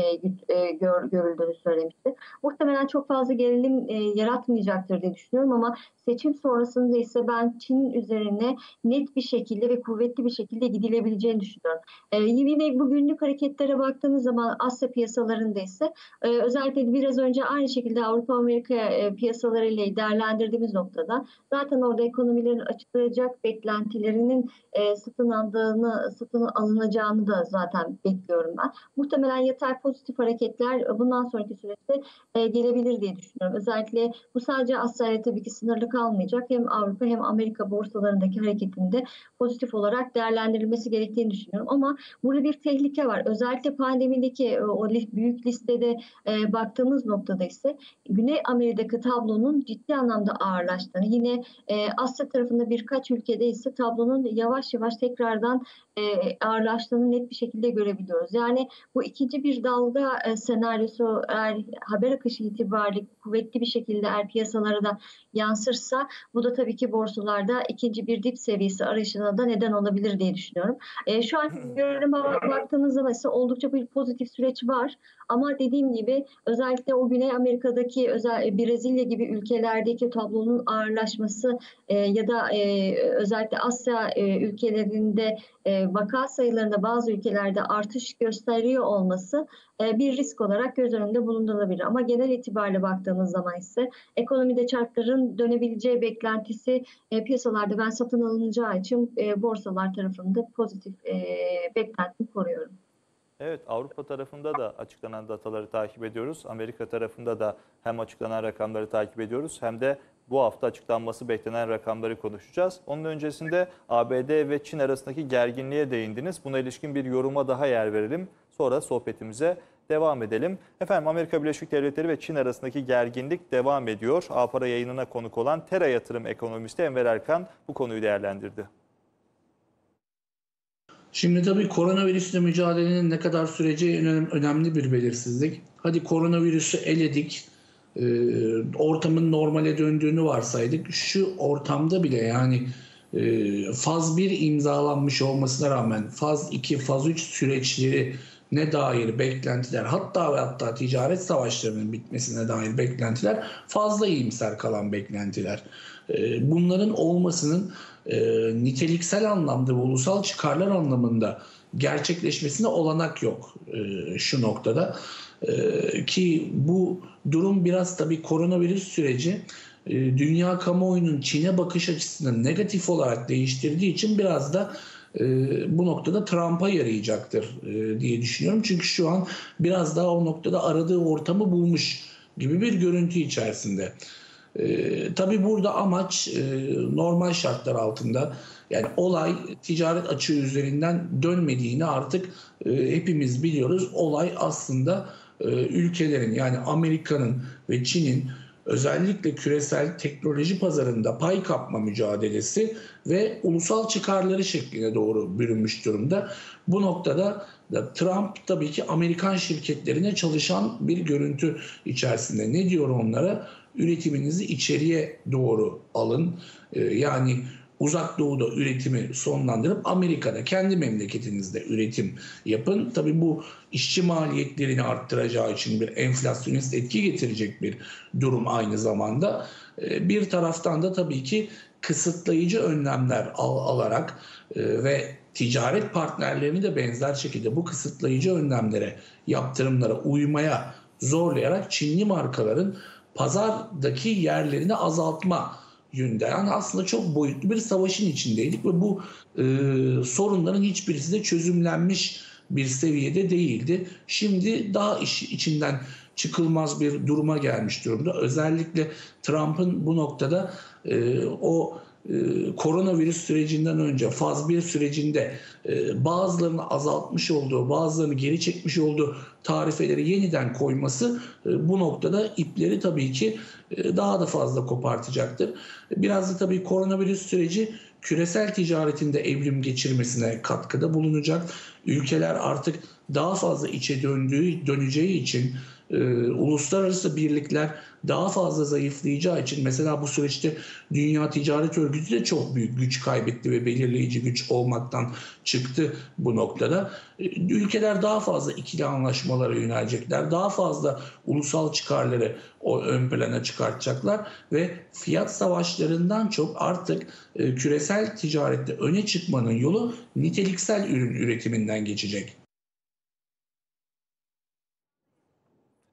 e, gör, görüldüğünü söylemişti. Muhtemelen çok fazla gerilim e, yaratmayacaktır diye düşünüyorum ama seçim sonrasında ise ben Çin üzerine net bir şekilde ve kuvvetli bir şekilde gidilebileceğini düşünüyorum. E, yine bu günlük hareketlere baktığımız zaman Asya piyasalarında ise e, özellikle biraz önce aynı şekilde Avrupa Amerika e, piyasalarıyla değerlendirdiğimiz noktada zaten orada ekonomilerin açıklayacak beklentilerinin e, satın aldığını, satın alınacağını da zaten bekliyorum ben. Muhtemelen yatay pozitif hareketler bundan sonraki süreçte e, gelebilir diye düşünüyorum. Özellikle bu sadece Asya'ya tabii ki sınırlı kalmayacak. Hem Avrupa hem Amerika borsalarındaki hareketinde pozitif olarak değerlendirilmesi gerektiğini düşünüyorum. Ama burada bir tehlike var. Özellikle pandemideki o büyük listede e, baktığımız noktada ise Güney Amerika'daki tablonun ciddi anlamda ağırlaştığını, yine e, Asya tarafında birkaç ülkede ise tablonun yavaş yavaş tekrardan e, ağırlaştığını net bir şekilde görebiliyoruz. Yani bu ikinci bir dalga e, senaryosu eğer haber akışı itibariyle kuvvetli bir şekilde eğer piyasalara da yansırsa bu da tabii ki borsalarda ikinci bir dip seviyesi arayışına da neden olabilir diye düşünüyorum. E, şu an [LAUGHS] görünüme baktığımız zaman ise oldukça bir pozitif süreç var. Ama dediğim gibi özellikle o Güney Amerika'daki özel Brezilya gibi ülkelerdeki tablonun ağırlaşması e, ya da e, özellikle Asya e, ülkelerinde e, vaka sayılarında bazı ülkelerde artış gösteriyor olması e, bir risk olarak göz önünde bulundurulabilir. Ama genel itibariyle baktığımız zaman ise ekonomide çarkların dönebileceği beklentisi e, piyasalarda ben satın alınacağı için e, borsalar tarafında pozitif e, beklentimi koruyorum. Evet Avrupa tarafında da açıklanan dataları takip ediyoruz. Amerika tarafında da hem açıklanan rakamları takip ediyoruz hem de bu hafta açıklanması beklenen rakamları konuşacağız. Onun öncesinde ABD ve Çin arasındaki gerginliğe değindiniz. Buna ilişkin bir yoruma daha yer verelim. Sonra sohbetimize devam edelim. Efendim Amerika Birleşik Devletleri ve Çin arasındaki gerginlik devam ediyor. Apara yayınına konuk olan Tera Yatırım ekonomisti Enver Erkan bu konuyu değerlendirdi. Şimdi tabii koronavirüsle mücadelenin ne kadar süreceği önemli bir belirsizlik. Hadi koronavirüsü eledik, ortamın normale döndüğünü varsaydık. Şu ortamda bile yani faz 1 imzalanmış olmasına rağmen faz 2, faz 3 süreçleri ne dair beklentiler hatta ve hatta ticaret savaşlarının bitmesine dair beklentiler fazla iyimser kalan beklentiler. Ee, Bunların olmasının e, niteliksel anlamda ve ulusal çıkarlar anlamında gerçekleşmesine olanak yok e, şu noktada. E, Ki bu durum biraz tabii koronavirüs süreci e, dünya kamuoyunun Çin'e bakış açısını negatif olarak değiştirdiği için biraz da e, bu noktada Trump'a yarayacaktır e, diye düşünüyorum. Çünkü şu an biraz daha o noktada aradığı ortamı bulmuş gibi bir görüntü içerisinde. E, tabii burada amaç e, normal şartlar altında yani olay ticaret açığı üzerinden dönmediğini artık e, hepimiz biliyoruz. Olay aslında e, ülkelerin yani Amerika'nın ve Çin'in özellikle küresel teknoloji pazarında pay kapma mücadelesi ve ulusal çıkarları şekline doğru bürünmüş durumda. Bu noktada da Trump tabii ki Amerikan şirketlerine çalışan bir görüntü içerisinde. Ne diyor onlara? Üretiminizi içeriye doğru alın. Ee, yani Uzak Doğu'da üretimi sonlandırıp Amerika'da kendi memleketinizde üretim yapın. Tabii bu işçi maliyetlerini arttıracağı için bir enflasyonist etki getirecek bir durum aynı zamanda. Ee, Bir taraftan da tabii ki kısıtlayıcı önlemler al- alarak e, ve ticaret partnerlerini de benzer şekilde bu kısıtlayıcı önlemlere, yaptırımlara uymaya zorlayarak Çinli markaların pazardaki yerlerini azaltma yönde. Yani aslında çok boyutlu bir savaşın içindeydik ve bu e, sorunların hiçbirisi de çözümlenmiş bir seviyede değildi. Şimdi daha iş içinden çıkılmaz bir duruma gelmiş durumda. Özellikle Trump'ın bu noktada e, o koronavirüs sürecinden önce faz 1 sürecinde e, bazılarını azaltmış olduğu, bazılarını geri çekmiş olduğu tarifeleri yeniden koyması e, bu noktada ipleri tabii ki e, daha da fazla kopartacaktır. Biraz da tabii koronavirüs süreci küresel ticaretinde evrim geçirmesine katkıda bulunacak. Ülkeler artık daha fazla içe döndüğü döneceği için e, uluslararası birlikler daha fazla zayıflayacağı için mesela bu süreçte Dünya Ticaret Örgütü de çok büyük güç kaybetti ve belirleyici güç olmaktan çıktı bu noktada. E, Ülkeler daha fazla ikili anlaşmalara yönelecekler. Daha fazla ulusal çıkarları o ön plana çıkartacaklar ve fiyat savaşlarından çok artık e, küresel ticarette öne çıkmanın yolu niteliksel ürün üretiminden geçecek.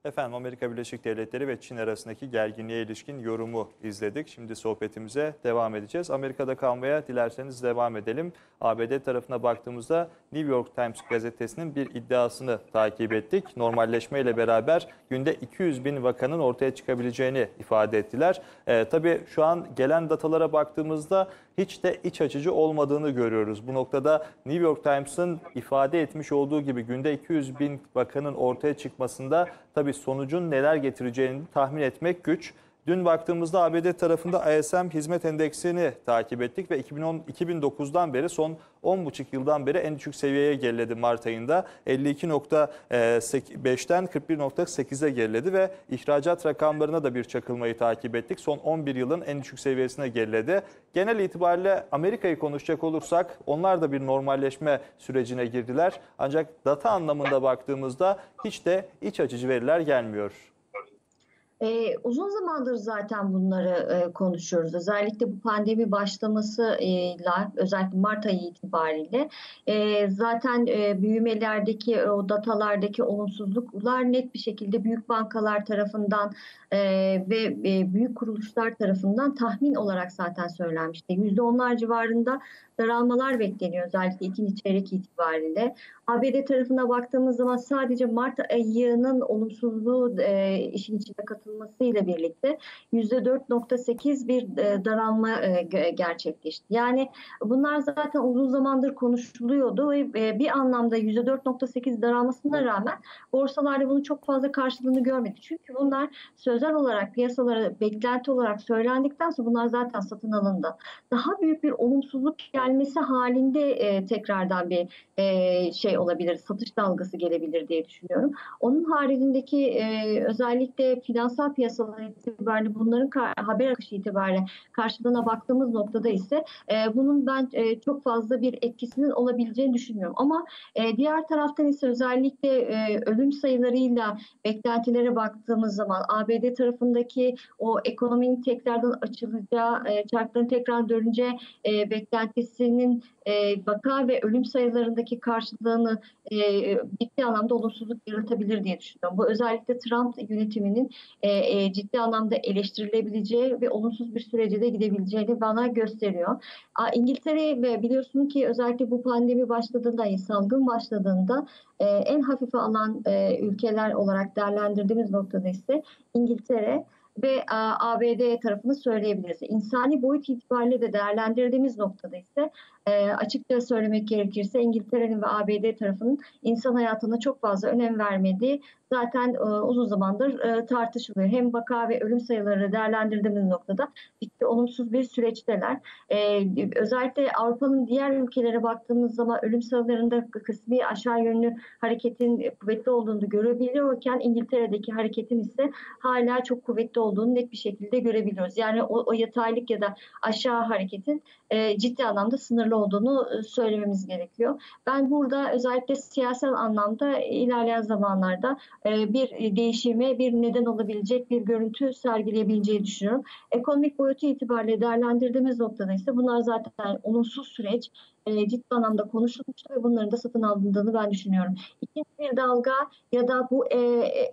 Efendim Amerika Birleşik Devletleri ve Çin arasındaki gerginliğe ilişkin yorumu izledik. Şimdi sohbetimize devam edeceğiz. Amerika'da kalmaya dilerseniz devam edelim. ABD tarafına baktığımızda New York Times gazetesinin bir iddiasını takip ettik. Normalleşme ile beraber günde 200 bin vakanın ortaya çıkabileceğini ifade ettiler. Ee, tabii şu an gelen datalara baktığımızda hiç de iç açıcı olmadığını görüyoruz. Bu noktada New York Times'ın ifade etmiş olduğu gibi günde 200 bin vakanın ortaya çıkmasında tabii sonucun neler getireceğini tahmin etmek güç. Dün baktığımızda ABD tarafında ISM hizmet endeksini takip ettik ve 2010 2009'dan beri son 10,5 yıldan beri en düşük seviyeye geriledi Mart ayında. 52.5'ten 41.8'e geriledi ve ihracat rakamlarına da bir çakılmayı takip ettik. Son 11 yılın en düşük seviyesine geriledi. Genel itibariyle Amerika'yı konuşacak olursak onlar da bir normalleşme sürecine girdiler. Ancak data anlamında baktığımızda hiç de iç açıcı veriler gelmiyor. Ee, uzun zamandır zaten bunları e, konuşuyoruz. Özellikle bu pandemi başlamasıyla, özellikle Mart ayı itibariyle e, zaten e, büyümelerdeki o datalardaki olumsuzluklar net bir şekilde büyük bankalar tarafından e, ve e, büyük kuruluşlar tarafından tahmin olarak zaten söylenmişti. %10'lar civarında daralmalar bekleniyor özellikle ikinci çeyrek itibariyle. ABD tarafına baktığımız zaman sadece Mart ayının olumsuzluğu e, işin içine katılmasıyla birlikte %4.8 bir e, daralma e, ge- gerçekleşti. Yani bunlar zaten uzun zamandır konuşuluyordu ve e, bir anlamda %4.8 daralmasına rağmen borsalarda bunun çok fazla karşılığını görmedi. Çünkü bunlar sözel olarak piyasalara beklenti olarak söylendikten sonra bunlar zaten satın alındı. Daha büyük bir olumsuzluk geldi gelmesi halinde e, tekrardan bir e, şey olabilir, satış dalgası gelebilir diye düşünüyorum. Onun haricindeki e, özellikle finansal piyasalar itibariyle bunların haber akışı itibariyle karşılığına baktığımız noktada ise e, bunun ben e, çok fazla bir etkisinin olabileceğini düşünmüyorum. Ama e, diğer taraftan ise özellikle e, ölüm sayılarıyla beklentilere baktığımız zaman ABD tarafındaki o ekonominin tekrardan açılacağı, e, çarkların tekrar dönünce e, beklentisinin e, vaka ve ölüm sayılarındaki karşılığını e, ciddi anlamda olumsuzluk yaratabilir diye düşünüyorum. Bu özellikle Trump yönetiminin e, e, ciddi anlamda eleştirilebileceği ve olumsuz bir sürece de gidebileceğini bana gösteriyor. A, İngiltere ve biliyorsunuz ki özellikle bu pandemi başladığında, yani salgın başladığında e, en hafife alan e, ülkeler olarak değerlendirdiğimiz noktada ise İngiltere ve a, ABD tarafını söyleyebiliriz. İnsani boyut itibariyle de değerlendirdiğimiz noktada ise e, açıkça söylemek gerekirse İngiltere'nin ve ABD tarafının insan hayatına çok fazla önem vermediği zaten e, uzun zamandır e, tartışılıyor. Hem vaka ve ölüm sayıları değerlendirdiğimiz noktada ciddi olumsuz bir süreçteler. E, özellikle Avrupa'nın diğer ülkelere baktığımız zaman ölüm sayılarında kısmi aşağı yönlü hareketin kuvvetli olduğunu görebiliyorken İngiltere'deki hareketin ise hala çok kuvvetli olduğunu net bir şekilde görebiliyoruz. Yani o, o yataylık ya da aşağı hareketin e, ciddi anlamda sınırlı olduğunu e, söylememiz gerekiyor. Ben burada özellikle siyasal anlamda ilerleyen zamanlarda e, bir değişime bir neden olabilecek bir görüntü sergileyebileceği düşünüyorum. Ekonomik boyutu itibariyle değerlendirdiğimiz noktada ise bunlar zaten olumsuz süreç e, ciddi anlamda konuşulmuştu ve bunların da satın alındığını ben düşünüyorum. İkinci bir dalga ya da bu e,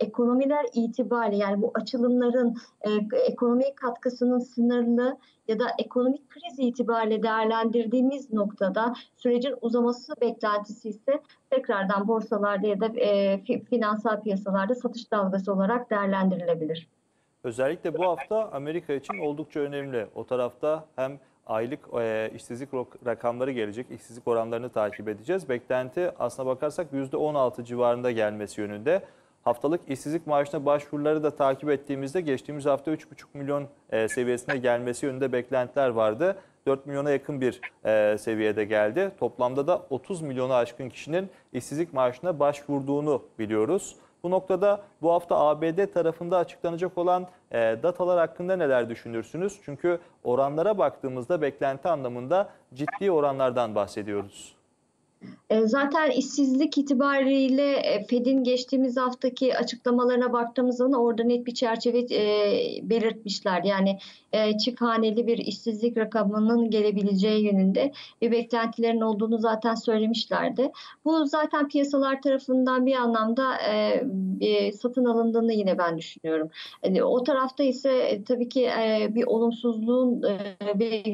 ekonomiler itibariyle yani bu açılımların e, ekonomiye katkısının sınırlı ya da ekonomik kriz itibariyle değerlendirdiğimiz noktada sürecin uzaması beklentisi ise tekrardan borsalarda ya da e, fi- finansal piyasalarda satış dalgası olarak değerlendirilebilir. Özellikle bu hafta Amerika için oldukça önemli. O tarafta hem aylık e, işsizlik rakamları gelecek, işsizlik oranlarını takip edeceğiz. Beklenti aslına bakarsak %16 civarında gelmesi yönünde. Haftalık işsizlik maaşına başvuruları da takip ettiğimizde geçtiğimiz hafta 3,5 milyon e, seviyesine gelmesi yönünde beklentiler vardı. 4 milyona yakın bir e, seviyede geldi. Toplamda da 30 milyonu aşkın kişinin işsizlik maaşına başvurduğunu biliyoruz. Bu noktada bu hafta ABD tarafında açıklanacak olan e, datalar hakkında neler düşünürsünüz? Çünkü oranlara baktığımızda beklenti anlamında ciddi oranlardan bahsediyoruz. E, Zaten işsizlik itibariyle e, Fed'in geçtiğimiz haftaki açıklamalarına baktığımız zaman orada net bir çerçeve e, belirtmişler. Yani çift haneli bir işsizlik rakamının gelebileceği yönünde bir beklentilerin olduğunu zaten söylemişlerdi. Bu zaten piyasalar tarafından bir anlamda satın alındığını yine ben düşünüyorum. Yani o tarafta ise tabii ki bir olumsuzluğun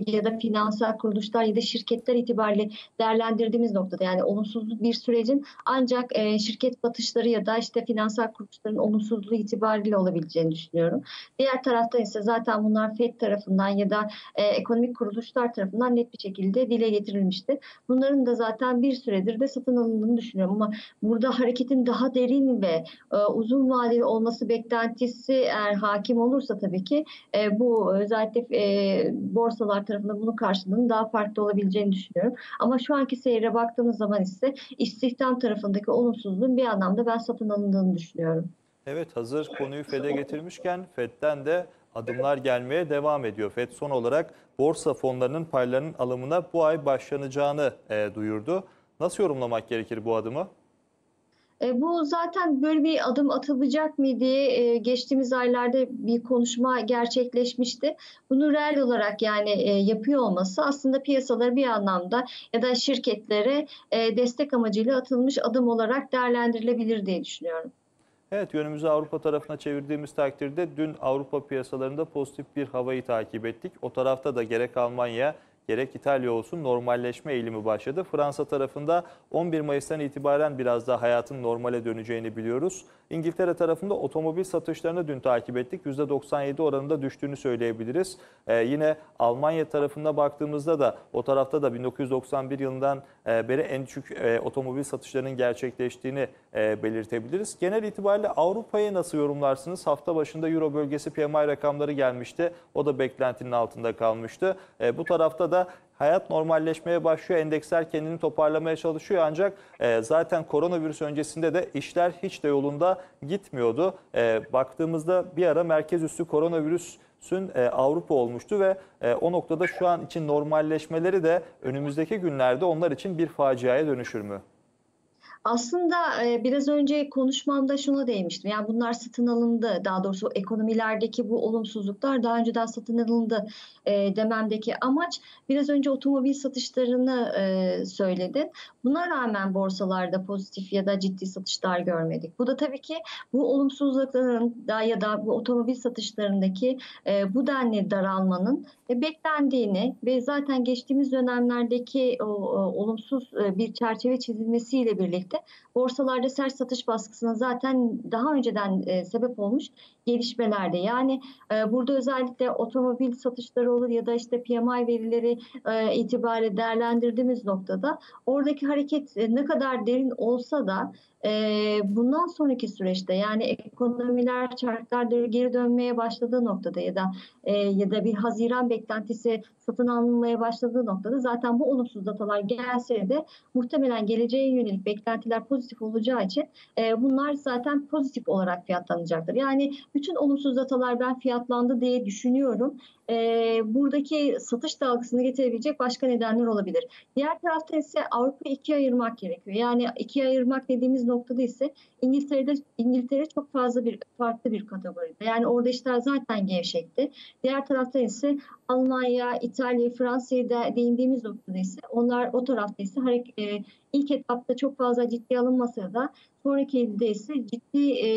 ya da finansal kuruluşlar ya da şirketler itibariyle değerlendirdiğimiz noktada yani olumsuzluk bir sürecin ancak e, şirket batışları ya da işte finansal kuruluşların olumsuzluğu itibariyle olabileceğini düşünüyorum. Diğer tarafta ise zaten bunlar FED tarafından ya da e, ekonomik kuruluşlar tarafından net bir şekilde dile getirilmişti. Bunların da zaten bir süredir de satın alındığını düşünüyorum ama burada hareketin daha derin ve e, uzun vadeli olması beklentisi eğer hakim olursa tabii ki e, bu özellikle e, borsalar tarafından bunun karşılığının daha farklı olabileceğini düşünüyorum. Ama şu anki seyre baktığımız zaman ise istihdam tarafındaki olumsuzluğun bir anlamda ben satın alındığını düşünüyorum. Evet hazır konuyu FED'e getirmişken FED'den de adımlar gelmeye devam ediyor. FED son olarak borsa fonlarının paylarının alımına bu ay başlanacağını e, duyurdu. Nasıl yorumlamak gerekir bu adımı? E, bu zaten böyle bir adım atılacak mı diye e, geçtiğimiz aylarda bir konuşma gerçekleşmişti. Bunu reel olarak yani e, yapıyor olması aslında piyasaları bir anlamda ya da şirketlere e, destek amacıyla atılmış adım olarak değerlendirilebilir diye düşünüyorum. Evet yönümüzü Avrupa tarafına çevirdiğimiz takdirde dün Avrupa piyasalarında pozitif bir havayı takip ettik. O tarafta da gerek Almanya gerek İtalya olsun normalleşme eğilimi başladı. Fransa tarafında 11 Mayıs'tan itibaren biraz daha hayatın normale döneceğini biliyoruz. İngiltere tarafında otomobil satışlarını dün takip ettik. %97 oranında düştüğünü söyleyebiliriz. Ee, yine Almanya tarafına baktığımızda da o tarafta da 1991 yılından e, beri en düşük e, otomobil satışlarının gerçekleştiğini e, belirtebiliriz. Genel itibariyle Avrupa'yı nasıl yorumlarsınız? Hafta başında Euro bölgesi PMI rakamları gelmişti. O da beklentinin altında kalmıştı. E, bu tarafta da da hayat normalleşmeye başlıyor. Endeksler kendini toparlamaya çalışıyor ancak e, zaten koronavirüs öncesinde de işler hiç de yolunda gitmiyordu. E, baktığımızda bir ara merkez üssü koronavirüsün e, Avrupa olmuştu ve e, o noktada şu an için normalleşmeleri de önümüzdeki günlerde onlar için bir faciaya dönüşür mü? Aslında e, biraz önce konuşmamda şuna değinmiştim. Yani bunlar satın alındı. Daha doğrusu ekonomilerdeki bu olumsuzluklar daha önceden satın alındı e, dememdeki amaç biraz önce otomobil satışlarını e, söyledin. Buna rağmen borsalarda pozitif ya da ciddi satışlar görmedik. Bu da tabii ki bu olumsuzlukların da ya da bu otomobil satışlarındaki e, bu denli daralmanın e, beklendiğini ve zaten geçtiğimiz dönemlerdeki o, o olumsuz e, bir çerçeve çizilmesiyle birlikte borsalarda sert satış baskısına zaten daha önceden e, sebep olmuş gelişmelerde. Yani e, burada özellikle otomobil satışları olur ya da işte PMI verileri e, itibariyle değerlendirdiğimiz noktada oradaki hareket e, ne kadar derin olsa da e, bundan sonraki süreçte yani ekonomiler çarklar geri dönmeye başladığı noktada ya da e, ya da bir Haziran beklentisi satın alınmaya başladığı noktada zaten bu olumsuz datalar gelse de muhtemelen geleceğe yönelik beklentiler pozitif olacağı için e, bunlar zaten pozitif olarak fiyatlanacaktır. Yani bütün olumsuz datalar ben fiyatlandı diye düşünüyorum. E, buradaki satış dalgasını getirebilecek başka nedenler olabilir. Diğer tarafta ise Avrupa ikiye ayırmak gerekiyor. Yani ikiye ayırmak dediğimiz noktada ise İngiltere'de İngiltere çok fazla bir farklı bir kategoride. Yani orada işler zaten gevşekti. Diğer tarafta ise Almanya, İtalya, Fransa'ya değindiğimiz noktada ise onlar o tarafta ise e, ilk etapta çok fazla ciddi alınmasa da sonraki yılda ise ciddi e,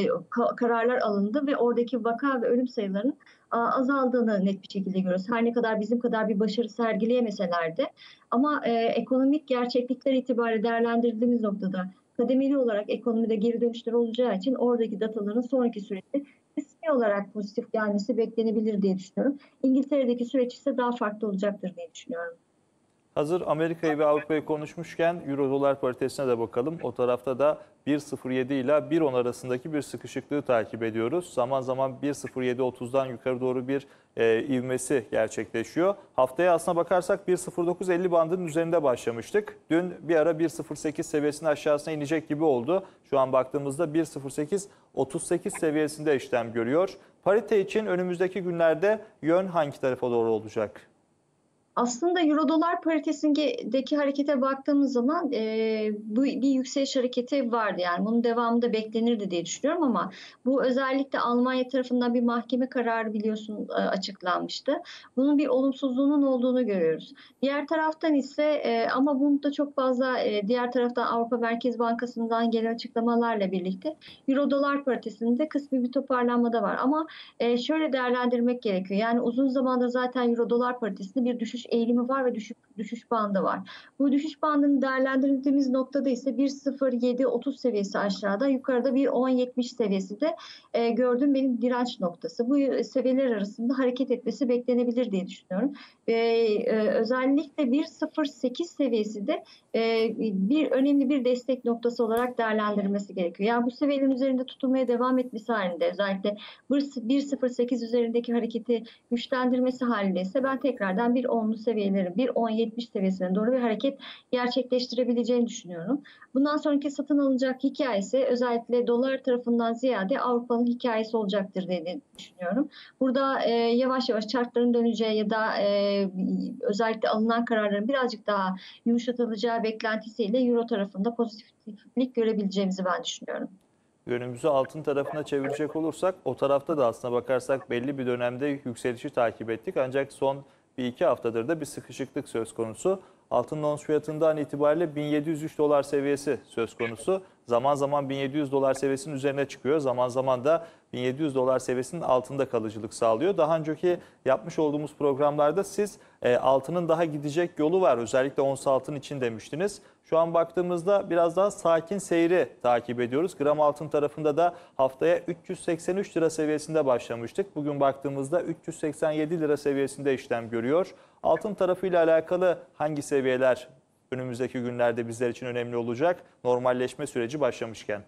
e, kararlar alındı ve oradaki vaka ve ölüm sayılarının azaldığını net bir şekilde görüyoruz. Her ne kadar bizim kadar bir başarı sergileyemeseler de ama e, ekonomik gerçeklikler itibariyle değerlendirdiğimiz noktada kademeli olarak ekonomide geri dönüşler olacağı için oradaki dataların sonraki süreçte kısmi olarak pozitif gelmesi beklenebilir diye düşünüyorum. İngiltere'deki süreç ise daha farklı olacaktır diye düşünüyorum. Hazır Amerika'yı ve Avrupa'yı konuşmuşken Euro dolar paritesine de bakalım. O tarafta da 1.07 ile 1.10 arasındaki bir sıkışıklığı takip ediyoruz. Zaman zaman 1.07.30'dan yukarı doğru bir e, ivmesi gerçekleşiyor. Haftaya aslına bakarsak 1.09.50 bandının üzerinde başlamıştık. Dün bir ara 1.08 seviyesinin aşağısına inecek gibi oldu. Şu an baktığımızda 1.08.38 seviyesinde işlem görüyor. Parite için önümüzdeki günlerde yön hangi tarafa doğru olacak? Aslında euro dolar paritesindeki harekete baktığımız zaman e, bu bir yükseliş hareketi vardı yani bunun devamı da beklenirdi diye düşünüyorum ama bu özellikle Almanya tarafından bir mahkeme kararı biliyorsun e, açıklanmıştı. Bunun bir olumsuzluğunun olduğunu görüyoruz. Diğer taraftan ise e, ama bunu da çok fazla e, diğer taraftan Avrupa Merkez Bankası'ndan gelen açıklamalarla birlikte euro dolar paritesinde kısmi bir toparlanma da var ama e, şöyle değerlendirmek gerekiyor. Yani uzun zamandır zaten euro dolar paritesinde bir düşüş eğilimi var ve düşük düşüş bandı var. Bu düşüş bandını değerlendirdiğimiz noktada ise 1.07-30 seviyesi aşağıda, yukarıda bir seviyesi de e, gördüğüm benim direnç noktası. Bu e, seviyeler arasında hareket etmesi beklenebilir diye düşünüyorum. Ve e, özellikle 1.08 seviyesi de e, bir önemli bir destek noktası olarak değerlendirilmesi gerekiyor. Yani bu seviyenin üzerinde tutulmaya devam etmesi halinde özellikle 1.08 üzerindeki hareketi güçlendirmesi halinde ise ben tekrardan bir 10'lu seviyeleri, bir 70 seviyesine doğru bir hareket gerçekleştirebileceğini düşünüyorum. Bundan sonraki satın alınacak hikayesi özellikle dolar tarafından ziyade Avrupa'nın hikayesi olacaktır diye düşünüyorum. Burada e, yavaş yavaş çarkların döneceği ya da e, özellikle alınan kararların birazcık daha yumuşatılacağı beklentisiyle Euro tarafında pozitiflik görebileceğimizi ben düşünüyorum yönümüzü altın tarafına çevirecek olursak o tarafta da aslına bakarsak belli bir dönemde yükselişi takip ettik. Ancak son bir iki haftadır da bir sıkışıklık söz konusu. Altın ons fiyatından itibariyle 1703 dolar seviyesi söz konusu. Zaman zaman 1700 dolar seviyesinin üzerine çıkıyor. Zaman zaman da 1700 dolar seviyesinin altında kalıcılık sağlıyor. Daha önceki yapmış olduğumuz programlarda siz e, altının daha gidecek yolu var. Özellikle ons altın için demiştiniz. Şu an baktığımızda biraz daha sakin seyri takip ediyoruz. Gram altın tarafında da haftaya 383 lira seviyesinde başlamıştık. Bugün baktığımızda 387 lira seviyesinde işlem görüyor. Altın tarafıyla alakalı hangi seviyeler önümüzdeki günlerde bizler için önemli olacak? Normalleşme süreci başlamışken.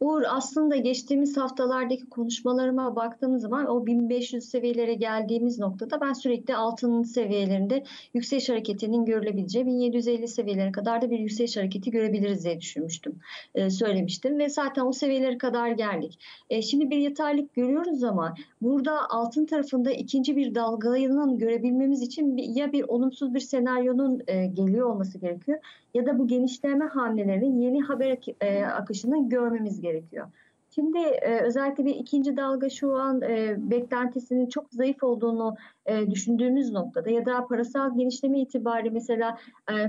Uğur aslında geçtiğimiz haftalardaki konuşmalarıma baktığımız zaman o 1500 seviyelere geldiğimiz noktada ben sürekli altının seviyelerinde yükseliş hareketinin görülebileceği 1750 seviyelere kadar da bir yükseliş hareketi görebiliriz diye düşünmüştüm, e, söylemiştim ve zaten o seviyelere kadar geldik. E, şimdi bir yeterlik görüyoruz ama burada altın tarafında ikinci bir dalganın görebilmemiz için ya bir olumsuz bir senaryonun e, geliyor olması gerekiyor ya da bu genişleme hamlelerinin yeni haber e, akışını görmemiz gerekiyor. Şimdi e, özellikle bir ikinci dalga şu an e, beklentisinin çok zayıf olduğunu e, düşündüğümüz noktada ya da parasal genişleme itibariyle mesela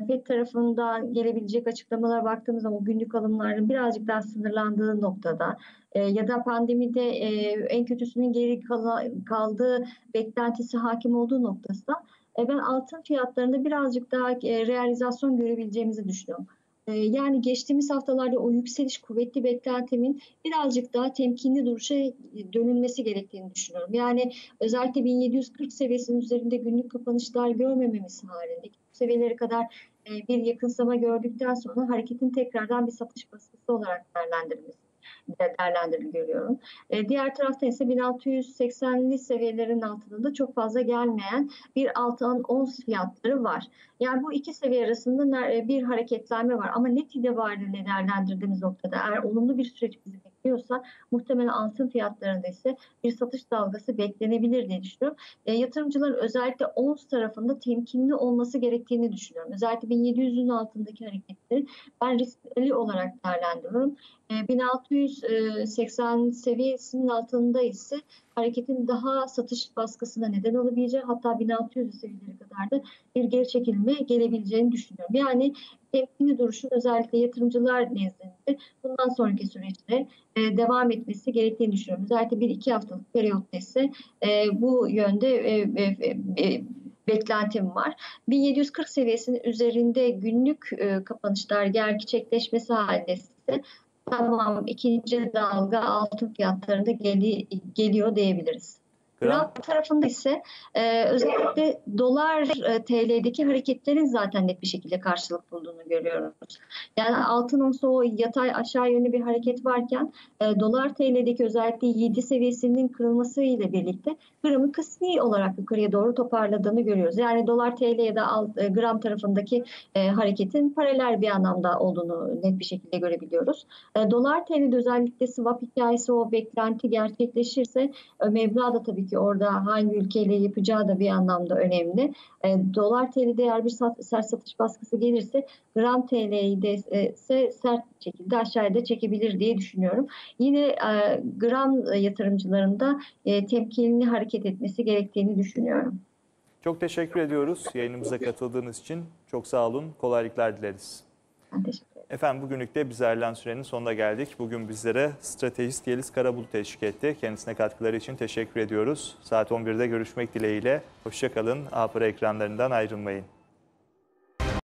FED tarafından gelebilecek açıklamalara baktığımız zaman günlük alımların birazcık daha sınırlandığı noktada ya da pandemide e, en kötüsünün geri kala- kaldığı beklentisi hakim olduğu noktasında ben altın fiyatlarında birazcık daha e, realizasyon görebileceğimizi düşünüyorum. E, Yani geçtiğimiz haftalarda o yükseliş kuvvetli beklentimin birazcık daha temkinli duruşa dönülmesi gerektiğini düşünüyorum. Yani özellikle 1740 seviyesinin üzerinde günlük kapanışlar görmememiz halinde bu seviyelere kadar e, bir yakınsama gördükten sonra hareketin tekrardan bir satış baskısı olarak değerlendirilmesi değerlendirildiğini görüyorum. E, diğer tarafta ise 1680'li seviyelerin altında da çok fazla gelmeyen bir altın ons fiyatları var. Yani bu iki seviye arasında ner- bir hareketlenme var. Ama net itibariyle değerlendirdiğimiz noktada eğer olumlu bir süreç bizi bekliyorsa muhtemelen altın fiyatlarında ise bir satış dalgası beklenebilir diye düşünüyorum. E, yatırımcıların özellikle ons tarafında temkinli olması gerektiğini düşünüyorum. Özellikle 1700'ün altındaki hareketleri ben riskli olarak değerlendiriyorum. E, 1680 seviyesinin altında ise hareketin daha satış baskısına neden olabileceği hatta 1600 seviyelere kadar da bir geri çekilme gelebileceğini düşünüyorum. Yani temkinli duruşun özellikle yatırımcılar nezdinde bundan sonraki süreçte e, devam etmesi gerektiğini düşünüyorum. Özellikle bir iki haftalık periyotta ise e, bu yönde e, e, e, beklentim var. 1740 seviyesinin üzerinde günlük e, kapanışlar gerçekleşmesi halinde ise tamam ikinci dalga altın fiyatlarında geli, geliyor diyebiliriz. Gram, tarafında ise e, özellikle dolar e, TL'deki hareketlerin zaten net bir şekilde karşılık bulduğunu görüyoruz. Yani altın onsa o yatay aşağı yönlü bir hareket varken e, dolar TL'deki özellikle 7 seviyesinin kırılması ile birlikte gramı kısmi olarak yukarıya doğru toparladığını görüyoruz. Yani dolar TL ya da alt, e, gram tarafındaki e, hareketin paralel bir anlamda olduğunu net bir şekilde görebiliyoruz. E, dolar TL'de özellikle swap hikayesi o beklenti gerçekleşirse e, meblağ tabii ki orada hangi ülkeyle yapacağı da bir anlamda önemli. E, dolar TL'de eğer bir sat, sert satış baskısı gelirse gram TL'yi de e, ise sert şekilde aşağıda çekebilir diye düşünüyorum. Yine e, gram yatırımcılarında e, temkinli hareket etmesi gerektiğini düşünüyorum. çok teşekkür ediyoruz yayınımıza katıldığınız için. Çok sağ olun, kolaylıklar dileriz. Ben teşekkür. Efendim bugünlük de biz sürenin sonuna geldik. Bugün bizlere stratejist Yeliz Karabulut eşlik etti. Kendisine katkıları için teşekkür ediyoruz. Saat 11'de görüşmek dileğiyle. Hoşçakalın. Apara ekranlarından ayrılmayın.